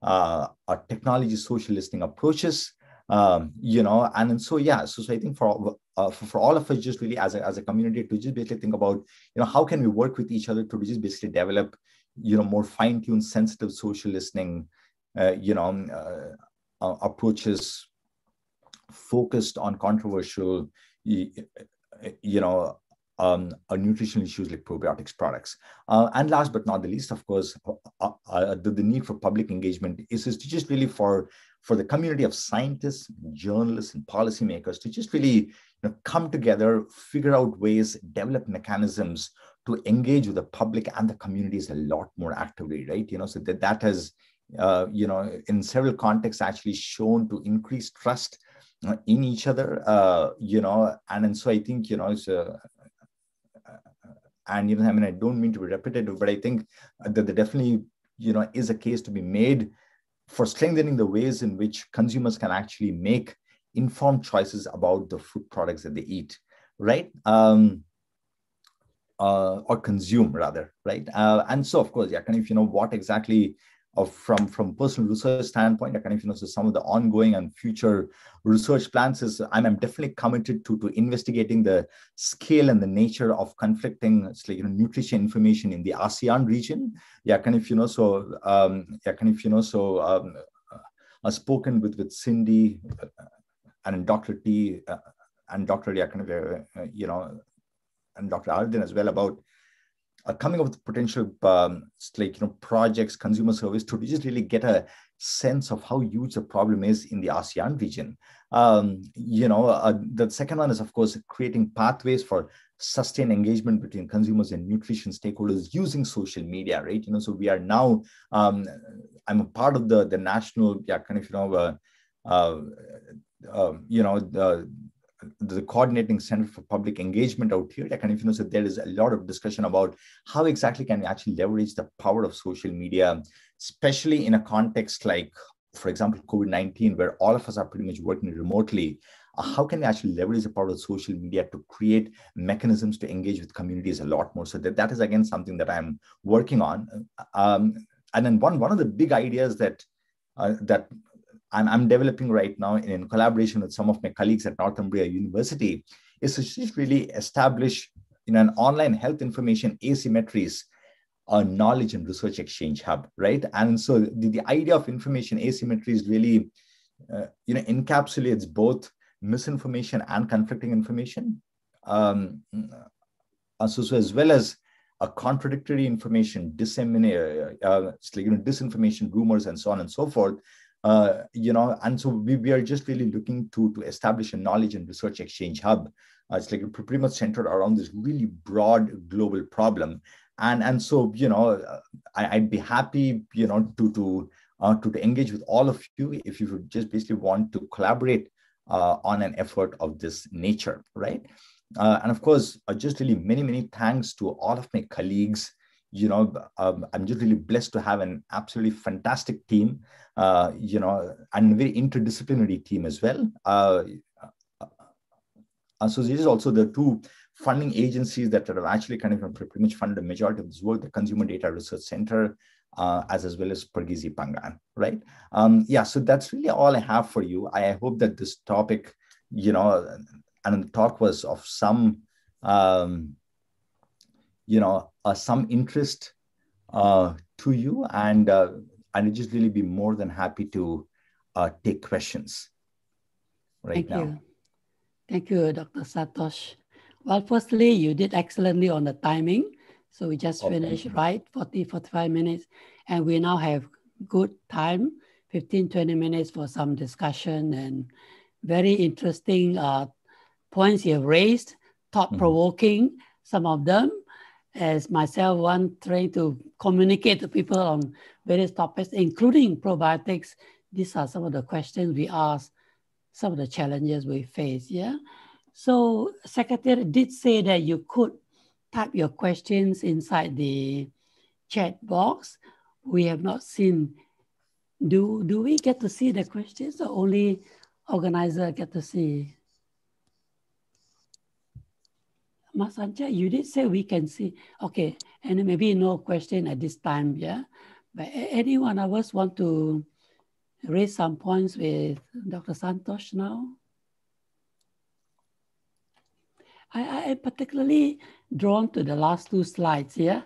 uh, technology social listening approaches um, you know, and, and so yeah, so, so I think for, uh, for, for all of us, just really as a as a community, to just basically think about, you know, how can we work with each other to just basically develop, you know, more fine tuned, sensitive social listening, uh, you know, uh approaches focused on controversial, you know, um, nutritional issues like probiotics products. Uh, and last but not the least, of course, uh, uh, the, the, need for public engagement is, is just really for for the community of scientists, journalists, and policymakers to just really you know, come together, figure out ways, develop mechanisms to engage with the public and the communities a lot more actively, right? You know, so that that has, uh, you know, in several contexts actually shown to increase trust in each other, uh, you know, and, and so I think, you know, it's a, and you know, I mean, I don't mean to be repetitive, but I think that there definitely, you know, is a case to be made for strengthening the ways in which consumers can actually make informed choices about the food products that they eat, right? Um, uh, or consume rather, right? Uh, and so, of course, yeah, kind of, you know, what exactly of from from personal research standpoint, I kind of you know so some of the ongoing and future research plans is I'm, I'm definitely committed to to investigating the scale and the nature of conflicting like you know nutrition information in the ASEAN region. Yeah, kind of you know so um, yeah, kind of you know so um, I've spoken with with Cindy uh, and Dr. Tee uh, and Dr. Yeah, kind of uh, you know and Dr. Arden as well about uh, coming up with potential um, like you know projects, consumer service to just really get a sense of how huge the problem is in the ASEAN region. Um, you know, uh, the second one is of course creating pathways for sustained engagement between consumers and nutrition stakeholders using social media, right? You know, so we are now. Um, I'm a part of the the national, yeah, kind of you know. Uh, uh, uh, you know the the coordinating center for public engagement out here kind of you know there is a lot of discussion about how exactly can we actually leverage the power of social media especially in a context like for example covid-19 where all of us are pretty much working remotely. Uh, how can we actually leverage the power of social media to create mechanisms to engage with communities a lot more? So that that is again something that i'm working on. Um, and then one one of the big ideas that uh, that I'm, I'm developing right now in collaboration with some of my colleagues at Northumbria University is to just really establish in an online health information asymmetries a knowledge and research exchange hub, right? And so the, the idea of information asymmetries really, uh, you know, encapsulates both misinformation and conflicting information, um, uh, so, so as well as a contradictory information, disseminate, uh, uh, you know, disinformation, rumors, and so on and so forth. Uh, you know, and so we, we are just really looking to, to establish a knowledge and research exchange hub. Uh, it's like pretty much centered around this really broad global problem. And, and so, you know, uh, I, would be happy, you know, to, to, uh, to, to engage with all of you if you would just basically want to collaborate uh, on an effort of this nature, right? Uh, and of course, just really many, many thanks to all of my colleagues you know, um, I'm just really blessed to have an absolutely fantastic team, uh, you know, and very interdisciplinary team as well. Uh, uh, so these are also the two funding agencies that have actually kind of pretty much funded the majority of this work, the Consumer Data Research Center, uh, as, as well as Pergizi Pangan, right? Um, yeah, so that's really all I have for you. I hope that this topic, you know, and the talk was of some, um, you know, uh, some interest uh, to you, and uh, I'd just really be more than happy to uh, take questions right Thank now. You. Thank you, Dr. Santosh. Well, firstly, you did excellently on the timing. So we just oh, finished right 40, 45 minutes. And we now have good time, 15, 20 minutes for some discussion and very interesting uh, points you have raised, thought provoking, mm-hmm. some of them. As myself, one trying to communicate to people on various topics, including probiotics. These are some of the questions we ask, some of the challenges we face. Yeah. So Secretary did say that you could type your questions inside the chat box. We have not seen. Do do we get to see the questions, or only organizer get to see? Mas you did say we can see. Okay, and maybe no question at this time, yeah? But any one of us want to raise some points with Dr. Santosh now? I, I particularly drawn to the last two slides here.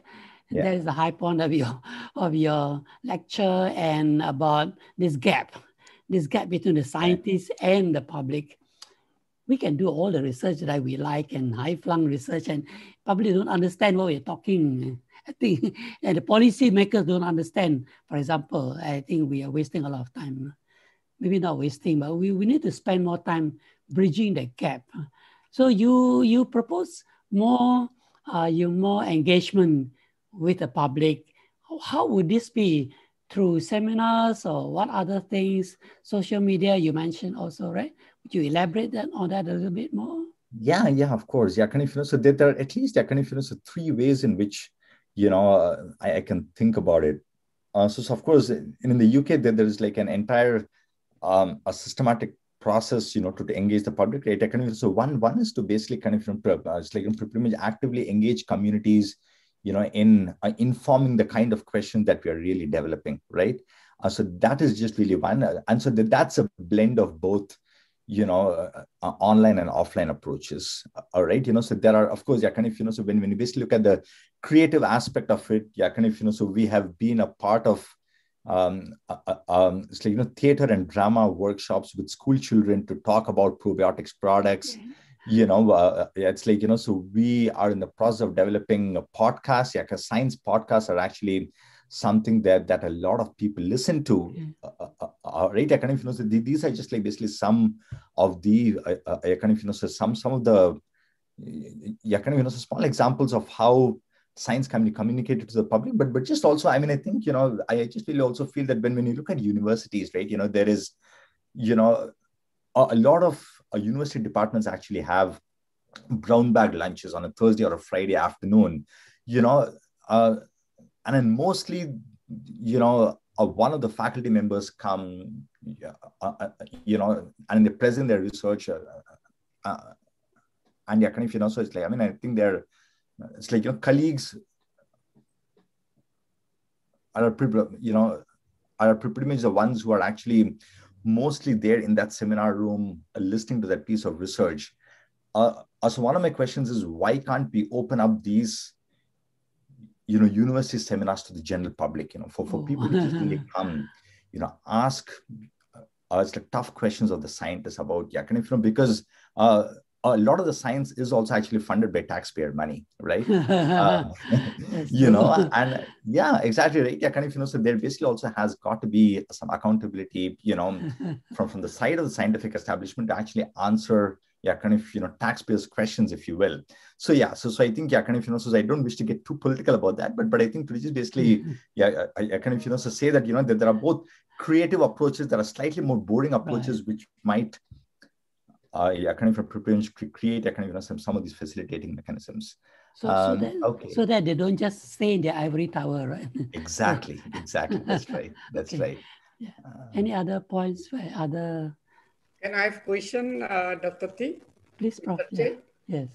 Yeah. That is the high point of your of your lecture and about this gap, this gap between the scientists and the public we can do all the research that we like and high flung research and probably don't understand what we're talking. I think *laughs* and the policy makers don't understand. For example, I think we are wasting a lot of time. Maybe not wasting, but we, we need to spend more time bridging the gap. So you you propose more uh, you more engagement with the public. How would this be? Through seminars or what other things? Social media you mentioned also, right? Would you elaborate that, on that a little bit more? Yeah, yeah, of course. Yeah, kind of, so there, there are at least, yeah, kind of, so three ways in which, you know, uh, I, I, can think about it. Uh, so, so, of course, in, in the UK, there, there is like an entire, um, a systematic process, you know, to, to engage the public, right? Kind of, so one, one is to basically kind of, you know, uh, it's like you actively engage communities, you know, in uh, informing the kind of questions that we are really developing, right? Uh, so that is just really one. And so that, that's a blend of both you know uh, uh, online and offline approaches. All right you know so there are of course yeah kind of you know so when, when you basically look at the creative aspect of it yeah kind of you know so we have been a part of um, uh, uh um it's like you know theater and drama workshops with school children to talk about probiotics products. You know uh, it's like you know so we are in the process of developing a podcast. Yeah because science podcasts are actually something that that a lot of people listen to. Uh, uh, uh, uh, right? You know these are just like basically some of the uh, uh, you know some some of the yeah kind of you know so small examples of how science can be communicated to the public but but just also i mean i think you know i just really also feel that when when you look at universities right you know there is you know a, a lot of uh, university departments actually have brown bag lunches on a thursday or a friday afternoon. You know uh, and then mostly you know uh, one of the faculty members come uh, uh, you know and they present their research uh, uh, and yeah kind of you know so it's like i mean i think they're it's like you know colleagues are you know are pretty much the ones who are actually mostly there in that seminar room listening to that piece of research. Uh, so one of my questions is why can't we open up these you know university seminars to the general public you know for, for people to just really *laughs* come you know ask uh, it's like tough questions of the scientists about of you know because uh, a lot of the science is also actually funded by taxpayer money, right? uh, *laughs* *laughs* you know, and yeah, exactly right. Yeah, kind of, you know, so there basically also has got to be some accountability, you know, from, from the side of the scientific establishment to actually answer yeah, kind of, you know, taxpayers questions, if you will. So yeah, so so I think, yeah, kind of, you know, so I don't wish to get too political about that, but but I think just basically, mm-hmm. yeah, I, I, kind of, you know, so say that, you know, that there are both creative approaches, there are slightly more boring approaches, right. which might uh, yeah, kind of create a kind of you know, some, some of these facilitating mechanisms. So, um, so, that, okay. so that they don't just stay in their ivory tower, right? *laughs* exactly, exactly. That's right. That's okay. right. Yeah. Uh, Any other points for other can I have question, uh, Dr. Tee? Please, Prof. Yeah. Yes.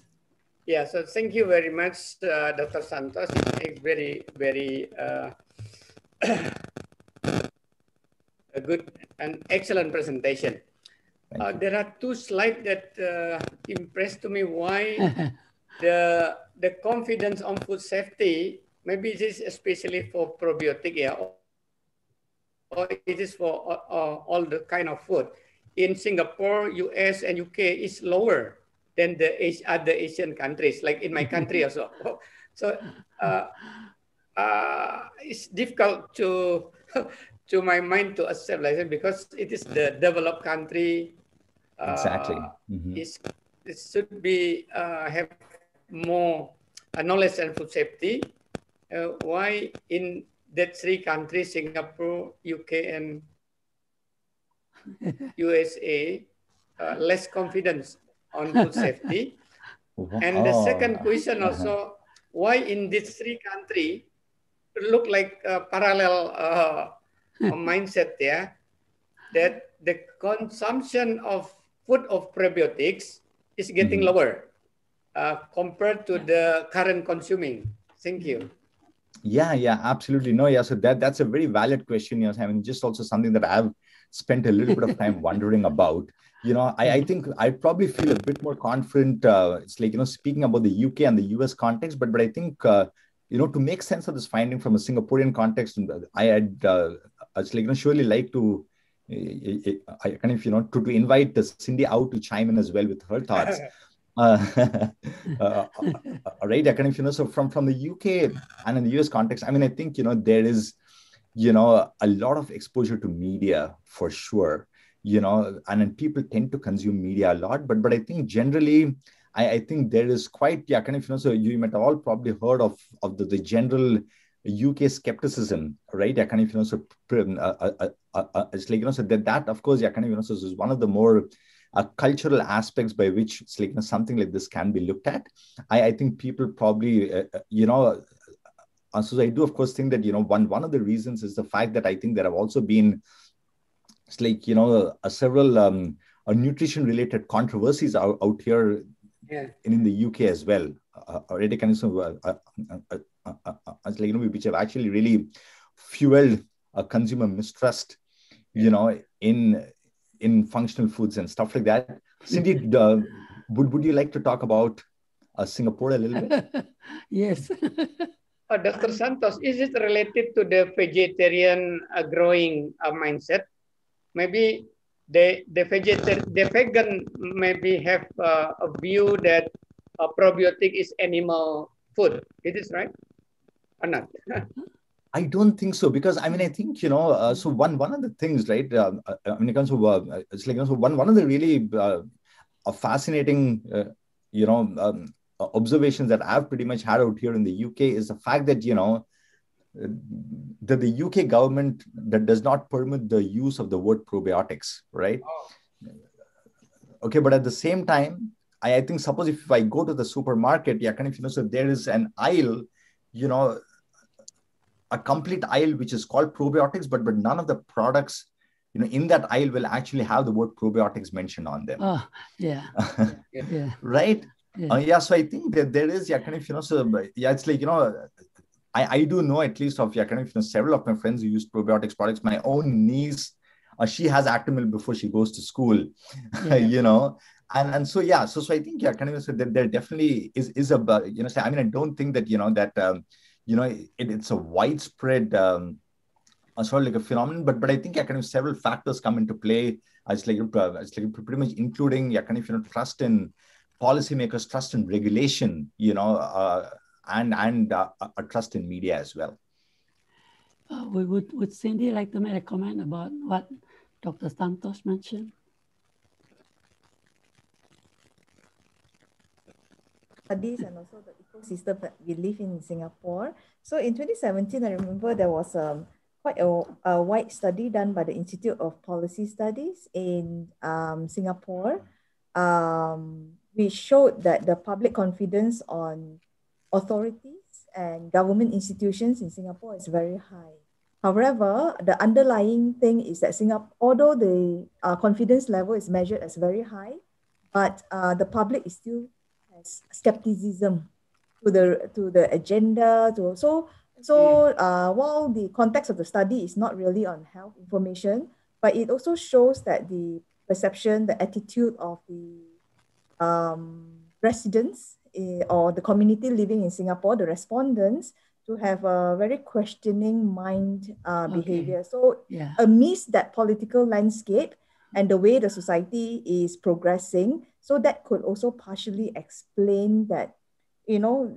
Yeah, so thank you very much, uh, Dr. Santosh. It's very, very uh, *coughs* a good and excellent presentation. Uh, there are two slides that uh, impressed to me why *laughs* the the confidence on food safety, maybe this is especially for probiotic, yeah, or it is for uh, uh all the kind of food. In Singapore, US, and UK is lower than the other Asian countries, like in my country *laughs* also. *laughs* So uh, uh, it's difficult to *laughs* to my mind to accept like that because it is the developed country. Uh, exactly. Mm-hmm. it should be uh, have more knowledge and food safety. Uh, why in that three countries, Singapore, UK, and USA, uh, less confidence on food safety. And the second question also, why in these three countries look like a parallel uh, *laughs* mindset there, that the consumption of food of probiotics is getting mm -hmm. lower uh, compared to the current consuming. Thank you. Yeah, yeah, absolutely. No, yeah. So that that's a very valid question. Yes, I mean, just also something that I've spent a little bit of time *laughs* wondering about. You know, I, I think I probably feel a bit more confident. Uh, it's like you know, speaking about the UK and the US context, but but I think uh, you know to make sense of this finding from a Singaporean context, I had uh, I'd like you know surely like to. I kind of you know to, to invite Cindy out to chime in as well with her thoughts. *laughs* *laughs* Uh, uh, uh, right kind of you know so from from the uk and in the us context i mean i think you know there is you know a lot of exposure to media for sure you know and then people tend to consume media a lot but but i think generally i, I think there is quite yeah kind of you know so you might all probably heard of of the, the general UK skepticism, right? Yeah, kind of, you know, so uh, uh, uh, uh, it's like, you know, so that, that of course, yeah, kind of, you know, so is one of the more uh, cultural aspects by which like, you know, something like this can be looked at. I, I think people probably, uh, uh you know, uh, so I do of course think that you know one one of the reasons is the fact that I think there have also been, it's like you know, uh, several um, nutrition related controversies out, out here yeah. in, in the UK as well. already kind of uh, like, you know, which have actually really fueled a consumer mistrust, you know, in in functional foods and stuff like that. Cindy, *laughs* uh, would, would you like to talk about uh, Singapore a little bit? *laughs* yes. *laughs* uh, Dr. Santosh, is it related to the vegetarian uh, growing uh, mindset? Maybe the, the, the vegan maybe have uh, a view that a probiotic is animal food. Is this right or not? *laughs* I don't think so because I mean I think you know uh, so one one of the things right uh, uh it comes to uh, it's like you know, so one one of the really uh, fascinating uh, you know um, Uh, observations that I've pretty much had out here in the UK is the fact that you know uh, that the UK government that does not permit the use of the word probiotics right oh. okay but at the same time I, I think suppose if I go to the supermarket yeah kind of you know so there is an aisle you know a complete aisle which is called probiotics, but but none of the products, you know, in that aisle will actually have the word probiotics mentioned on them. Oh, yeah. *laughs* yeah. Right? Yeah. Uh, yeah. So I think that there is, yeah, kind of, you know, so yeah, it's like, you know, I, I do know at least of, you know, several of my friends who use probiotics products. My own niece, uh, she has Actimel before she goes to school, *laughs* yeah. you know, and and so yeah, so so I think yeah, kind of so there, there definitely is is a you know, I mean I don't think that you know that um, you know, it, it's a widespread um, sort of like a phenomenon. But but I think of several factors come into play. It's like uh, it's like pretty much including yeah, kind of you know trust in policymakers, trust in regulation, you know, uh, and and uh, a trust in media as well. Uh, would would Cindy like to make a comment about what Dr. Santosh mentioned? studies and also the ecosystem that we live in Singapore. So in 2017, I remember there was a um, quite a, a wide study done by the Institute of Policy Studies in um, Singapore, um, which showed that the public confidence on authorities and government institutions in Singapore is very high. However, the underlying thing is that Singapore, although the uh, confidence level is measured as very high, but uh, the public is still has skepticism to the to the agenda to so so uh, while the context of the study is not really on health information but it also shows that the perception the attitude of the um, residents eh, or the community living in singapore the respondents to have a very questioning mind uh, okay. behavior. So yeah. amidst that political landscape and the way the society is progressing, so that could also partially explain that, you know,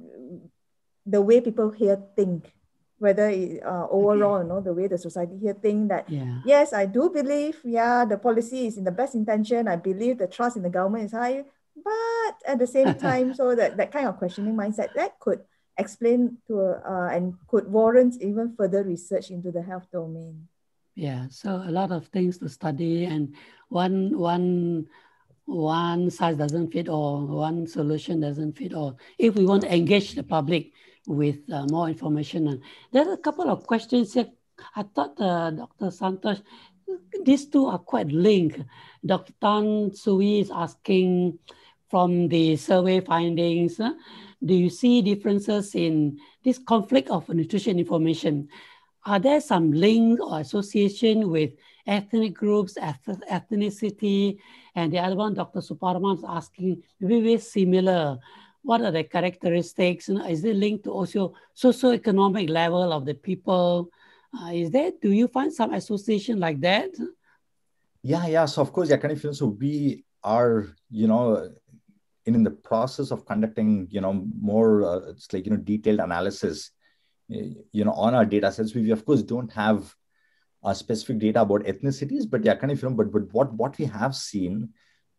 the way people here think, whether it, uh, overall, okay. you know, the way the society here think that, yeah. yes, I do believe, yeah, the policy is in the best intention. I believe the trust in the government is high, but at the same time, so that, that kind of questioning mindset, that could explain to uh, and could warrant even further research into the health domain. Yeah, so a lot of things to study, and one one one size doesn't fit all, one solution doesn't fit all. If we want to engage the public with uh, more information, and there's a couple of questions here. I thought uh, Dr. Santosh, these two are quite linked. Dr. Tan Sui is asking from the survey findings. Uh, do you see differences in this conflict of nutrition information? Are there some link or association with ethnic groups, ethnicity? And the other one, Dr. Suparman is asking, maybe similar. What are the characteristics? Is it linked to also socioeconomic level of the people? Uh, is there, do you find some association like that? Yeah, yeah. So of course, yeah, kind of so we are, you know, in, in the process of conducting, you know, more uh, it's like you know detailed analysis, you know, on our data sets. We of course don't have uh, specific data about ethnicities, but yeah, kind of you know, but but what what we have seen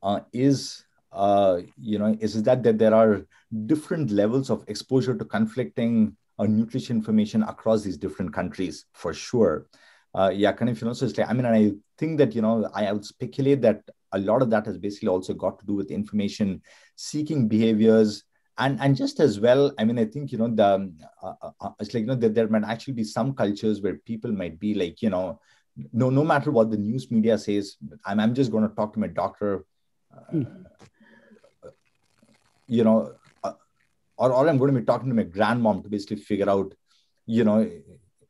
uh, is uh, you know is, is that that there are different levels of exposure to conflicting uh, nutrition information across these different countries for sure. Uh, yeah, kind of you know, so it's like I mean, I think that you know I, I would speculate that a lot of that has basically also got to do with information seeking behaviors and and just as well i mean i think you know the uh, uh, uh, it's like you know there, there might actually be some cultures where people might be like you know no no matter what the news media says i'm, I'm just going to talk to my doctor uh, mm. you know uh, or, or i'm going to be talking to my grandmom to basically figure out you know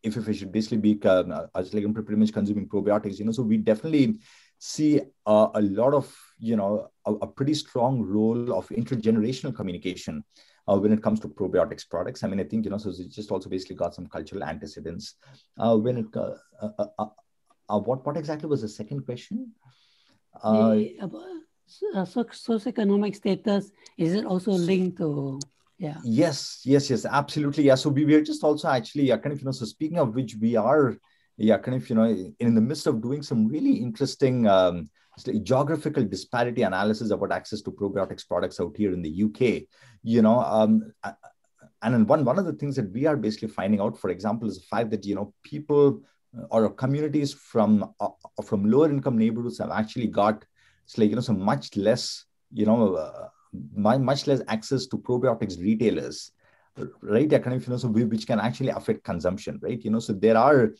if, if I should basically be uh, like I'm pretty much consuming probiotics, you know, so we definitely see uh, a lot of you know a, a, pretty strong role of intergenerational communication uh, when it comes to probiotics products. I mean, I think you know, so it's just also basically got some cultural antecedents. Uh, when it, uh, uh, uh, what what exactly was the second question? The, socioeconomic status is it also linked to? Yeah. Yes, yes, yes, absolutely. Yeah. So we were just also actually, yeah, kind of, you know, so speaking of which, we are yeah, kind of, you know, in the midst of doing some really interesting um, geographical disparity analysis about access to probiotics products out here in the UK, you know, um, and one, one of the things that we are basically finding out, for example, is the fact that, you know, people uh, or communities from, uh, from lower income neighborhoods have actually got, it's like, you know, some much less, you know, uh, much less access to probiotics retailers right? Kind of, you know, so we, which can actually affect consumption, right? You know, so there are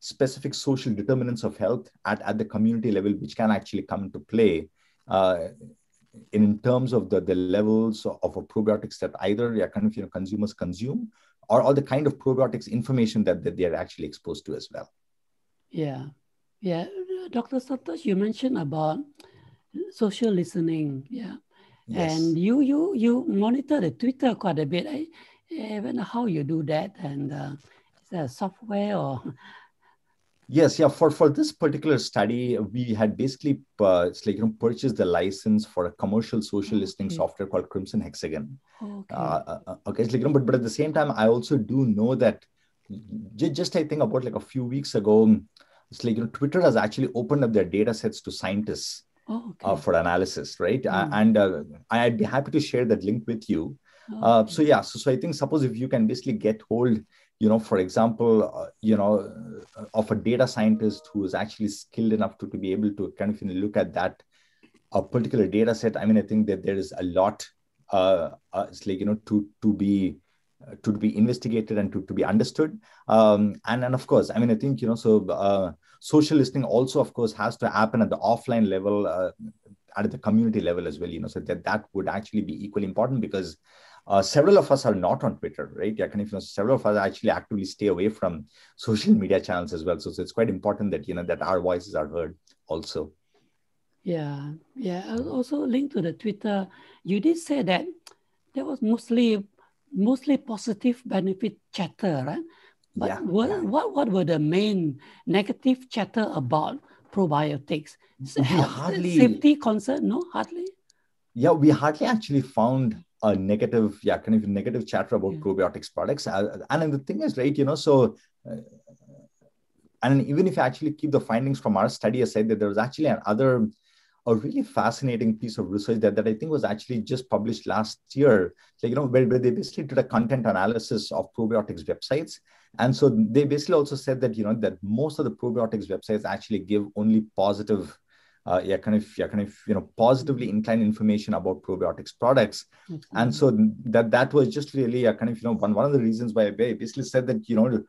specific social determinants of health at, at the community level, which can actually come into play uh, in terms of the, the levels of, of probiotics that either yeah, kind of, you know, consumers consume or, or the kind of probiotics information that, that they're actually exposed to as well. Yeah. Yeah. Dr. Santosh, you mentioned about social listening. Yeah. Yes. And you you you monitor the Twitter quite a bit. I, even how you do that and uh, is there software or Yes, yeah. For for this particular study, we had basically uh, it's like you know purchased the license for a commercial social listening software called Crimson Hexagon. Okay. Uh, uh, uh, okay, like, you know, but but at the same time, I also do know that just I think about like a few weeks ago, it's like you know Twitter has actually opened up their data sets to scientists oh, uh, okay. for analysis, right? Mm. and uh, I'd be happy to share that link with you. Oh, okay. so yeah, so so I think suppose if you can basically get hold you know, for example, uh, you know, uh, of a data scientist who is actually skilled enough to, to be able to kind of you know, look at that a particular data set. I mean, I think that there is a lot, uh, uh it's like, you know, to, to be, uh, to be investigated and to, to be understood. Um, and, and of course, I mean, I think, you know, so uh, social listening also, of course, has to happen at the offline level, at the community level as well, you know, so that that would actually be equally important because uh, several of us are not on Twitter, right? Yeah, kind of, you know, several of us actually actively stay away from social media channels as well. So, so it's quite important that you know that our voices are heard also. Yeah, yeah. Also linked to the Twitter, you did say that there was mostly mostly positive benefit chatter, right? But yeah, what, yeah. what what were the main negative chatter about probiotics? Hardly safety concern? No, hardly. Yeah, we hardly actually found a negative, yeah, kind of negative chatter about yeah. probiotics products. Uh, and the thing is, right, you know, so uh, and even if you actually keep the findings from our study aside, that there was actually another a really fascinating piece of research that, that I think was actually just published last year. So, you know, where, where they basically did a content analysis of probiotics websites. And so they basically also said that, you know, that most of the probiotics websites actually give only positive uh, yeah, kind of, yeah, kind of, you know, positively inclined information about probiotics products. Mm-hmm. And so that that was just really a kind of, you know, one, one of the reasons why I basically said that, you know, to,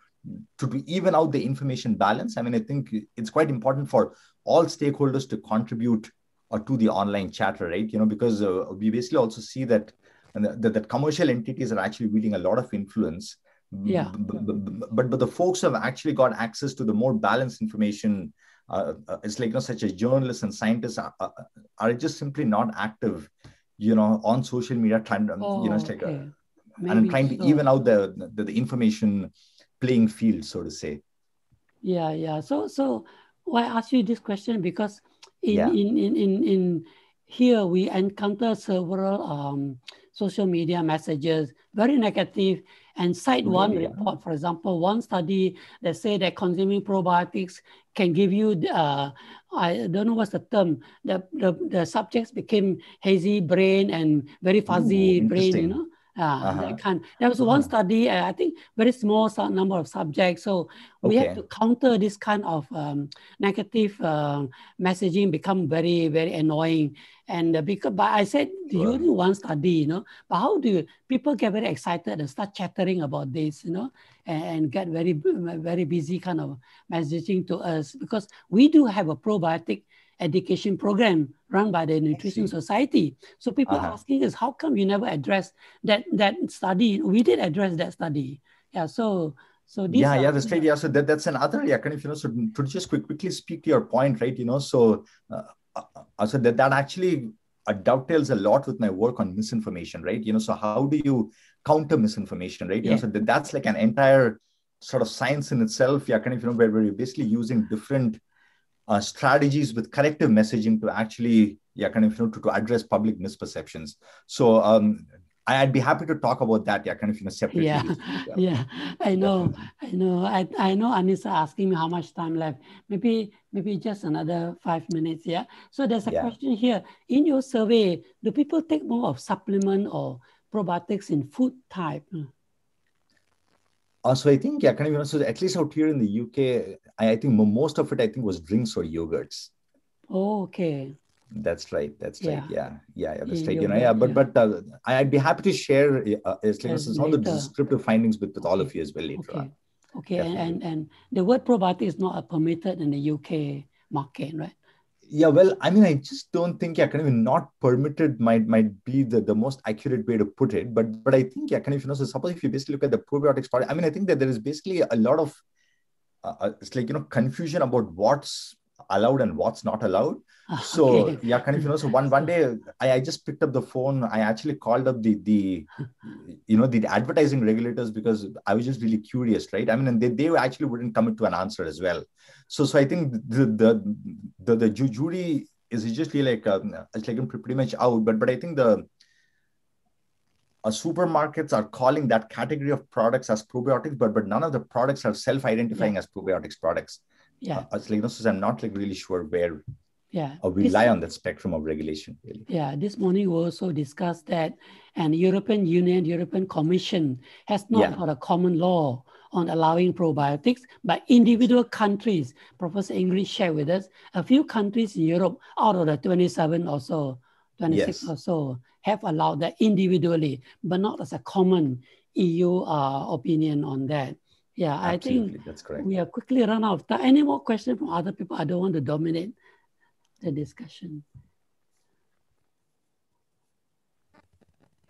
to even out the information balance, I mean, I think it's quite important for all stakeholders to contribute uh, to the online chatter, right? You know, because uh, we basically also see that, that that commercial entities are actually wielding a lot of influence. Yeah. But, but, but, but the folks have actually got access to the more balanced information. Uh, uh it's like you know, such as journalists and scientists are, are just simply not active, you know, on social media, trying oh, you know, it's like okay. a, and trying so. to even out the, the, the information playing field, so to say. Yeah, yeah. So, so why I ask you this question because in yeah. in, in in in here we encounter several um, social media messages very negative and cite mm-hmm. one report for example one study that say that consuming probiotics can give you uh, i don't know what's the term the, the the subjects became hazy brain and very fuzzy Ooh, brain you know uh-huh. that kind. There was one study, uh, I think, very small number of subjects. So we okay. have to counter this kind of um, negative uh, messaging become very, very annoying. And uh, because, but I said, you only one study, you know, but how do you, people get very excited and start chattering about this, you know, and, and get very, very busy kind of messaging to us because we do have a probiotic education program run by the Nutrition Society. So people uh-huh. asking us, how come you never address that that study? We did address that study. Yeah. So so yeah, are, yeah, that's right. Yeah, so that, that's another yeah, kind of you know. So to just quick, quickly speak to your point, right? You know, so uh, uh, so that that actually uh, dovetails a lot with my work on misinformation, right? You know, so how do you counter misinformation, right? You yeah. know, so that, that's like an entire sort of science in itself. Yeah, kind of you know where, where you're basically using different uh, strategies with corrective messaging to actually yeah kind of you know to, to address public misperceptions so um I'd be happy to talk about that. Yeah, kind of you know separately. Yeah, yeah, *laughs* yeah. I know, I know, I, I know. Anissa asking me how much time left. Maybe maybe just another five minutes. Yeah. So there's a yeah. question here. In your survey, do people take more of supplement or probiotics in food type? Uh, so I think yeah, kind of you know, so at least out here in the UK, I, I think most of it I think was drinks or yogurts. Oh, okay. That's right. That's yeah. right. Yeah, yeah, yeah. That's yeah, right. You know, yeah. But yeah. but uh, I'd be happy to share uh, like, some of the descriptive findings with, with okay. all of you as well later okay. on. Okay, and, and and the word probiotic is not permitted in the UK market, right? Yeah well i mean i just don't think yeah kind of not permitted might might be the, the most accurate way to put it but but i think yeah kind of you know so suppose if you basically look at the probiotics part i mean i think that there is basically a lot of uh, uh it's like you know confusion about what's allowed and what's not allowed. So okay. yeah kind of you know so one one day I, I just picked up the phone. I actually called up the the you know the advertising regulators because i was just really curious right? I mean and they, they actually wouldn't come to an answer as well. So so i think the the the, the jury is just really like um, it's like pretty much out. But but i think the uh, supermarkets are calling that category of products as probiotics but but none of the products are self-identifying yeah. as probiotics products yeah uh, you so i'm not like really sure where yeah or rely this, on that spectrum of regulation really yeah this morning we also discussed that and european union european commission has not yeah. got a common law on allowing probiotics but individual countries professor ingrid shared with us a few countries in europe out of the 27 or so 26 yes. or so have allowed that individually but not as a common eu uh, opinion on that yeah Absolutely. i think that's correct we are quickly run out of time any more questions from other people i don't want to dominate the discussion.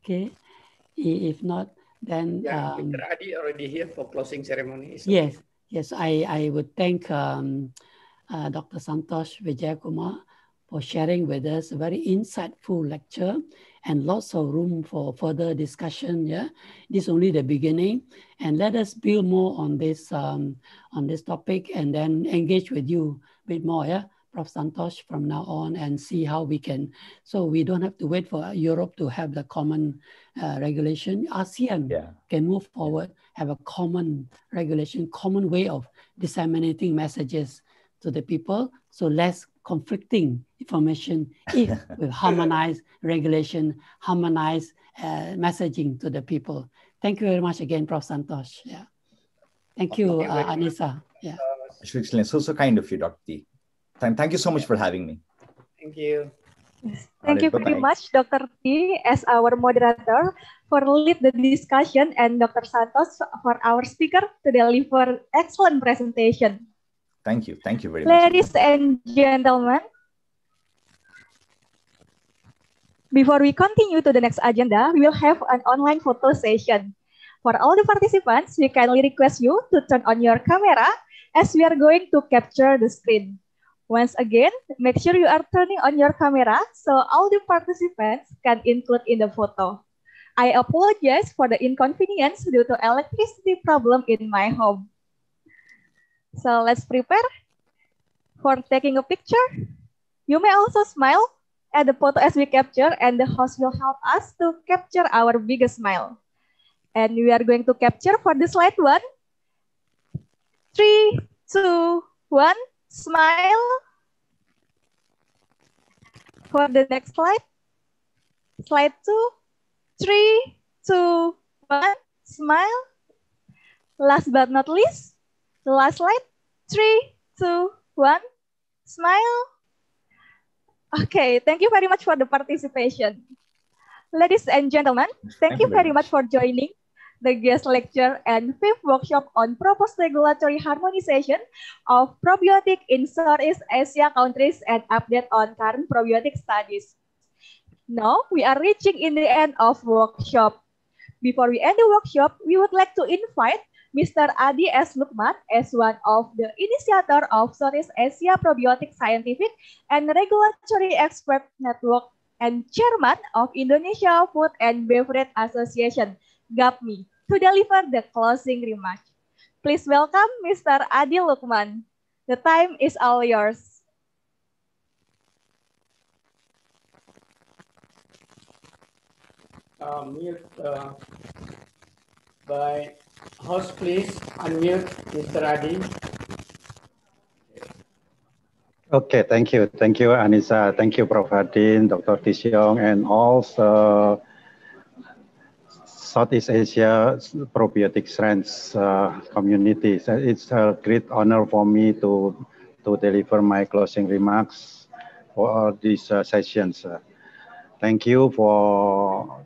Okay, if not, then yeah, um, Mr. Adi already here for closing ceremony. Yes, yes, I, I would thank um, uh, Dr. Santosh Vijaykumar for sharing with us a very insightful lecture and lots of room for further discussion. Yeah, this is only the beginning, and let us build more on this um, on this topic, and then engage with you a bit more. Yeah, Prof. Santosh from now on, and see how we can. So we don't have to wait for Europe to have the common uh, regulation. ASEAN yeah. can move forward, have a common regulation, common way of disseminating messages to the people. So less conflicting information if *laughs* we harmonize regulation, harmonize uh, messaging to the people. Thank you very much again, Prof. Santosh. Yeah. Thank you, uh, Anissa. Yeah. Uh, so, so kind of you, Dr. Tee. Thank, thank you so much for having me. Thank you. Thank you very much, Dr. Tee, as our moderator for lead the discussion and Dr. Santosh for our speaker to deliver excellent presentation. Thank you. Thank you very much. Ladies and gentlemen, before we continue to the next agenda, we will have an online photo session. For all the participants, we kindly request you to turn on your camera as we are going to capture the screen. Once again, make sure you are turning on your camera so all the participants can include in the photo. I apologize for the inconvenience due to electricity problem in my home. So let's prepare for taking a picture. You may also smile at the photo as we capture and the host will help us to capture our biggest smile. And we are going to capture for the slide one. Three, two, one. Smile. For the next slide. Slide two, three, two, one. Smile. Last but not least, the last slide. Three, two, one. Smile. Okay, thank you very much for the participation. Ladies and gentlemen, thank, thank you very much for joining the guest lecture and fifth workshop on proposed regulatory harmonization of probiotic in Southeast Asia countries and update on current probiotic studies. Now we are reaching in the end of workshop. Before we end the workshop, we would like to invite Mr. Adi S. Lukman as one of the initiator of Southeast Asia Probiotic Scientific and Regulatory Expert Network and chairman of Indonesia Food and Beverage Association GAPMI, to deliver the closing remarks. Please welcome Mr. Adi Lukman. The time is all yours. Uh, mute uh, by host, please unmute Mr. Adi. Okay, thank you. Thank you, Anissa. Thank you, Prof. Hadin, Dr. Tisiong, and also Southeast Asia Probiotic Strands uh, community. So it's a great honor for me to to deliver my closing remarks for all these uh, sessions. Uh, thank you for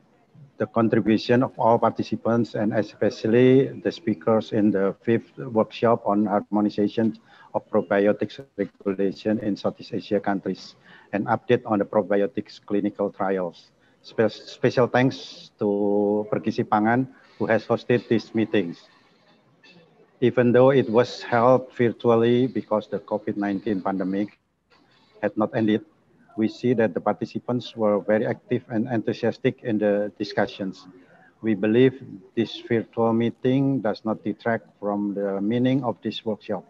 the contribution of all participants and especially the speakers in the fifth workshop on harmonization of probiotics regulation in Southeast Asia countries and update on the probiotics clinical trials. Spe special thanks to Pergizi Pangan who has hosted these meetings. Even though it was held virtually because the COVID-19 pandemic had not ended, we see that the participants were very active and enthusiastic in the discussions. We believe this virtual meeting does not detract from the meaning of this workshop.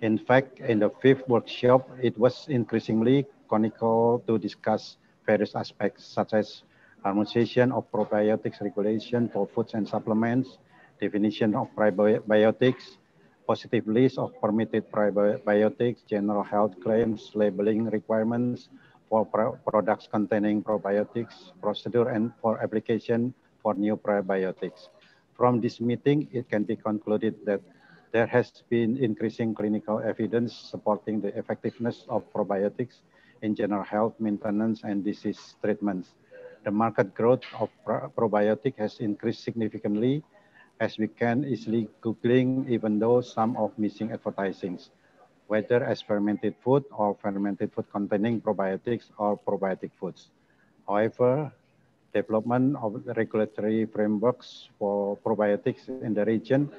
In fact, in the fifth workshop, it was increasingly conical to discuss various aspects such as harmonization of probiotics regulation for foods and supplements, definition of probiotics, positive list of permitted probiotics, general health claims, labeling requirements for pro products containing probiotics, procedure and for application for new probiotics. From this meeting, it can be concluded that there has been increasing clinical evidence supporting the effectiveness of probiotics in general health maintenance and disease treatments. The market growth of probiotic has increased significantly as we can easily Googling even though some of missing advertisings, whether as fermented food or fermented food containing probiotics or probiotic foods. However, development of regulatory frameworks for probiotics in the region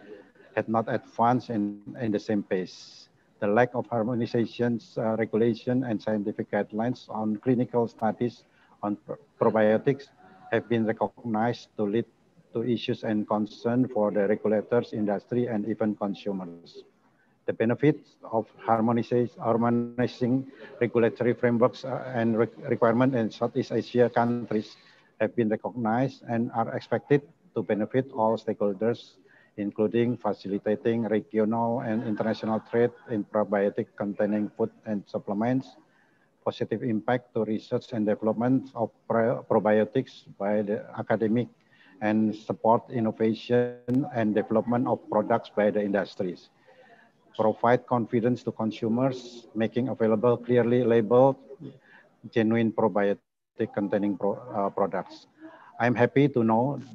had not advanced in, in the same pace. the lack of harmonization, uh, regulation, and scientific guidelines on clinical studies on probiotics have been recognized to lead to issues and concern for the regulators, industry, and even consumers. The benefits of harmonizing regulatory frameworks uh, and re requirements in Southeast Asia countries have been recognized and are expected to benefit all stakeholders including facilitating regional and international trade in probiotic containing food and supplements, positive impact to research and development of probiotics by the academic and support innovation and development of products by the industries. Provide confidence to consumers, making available clearly labeled genuine probiotic containing pro, uh, products. I'm happy to know the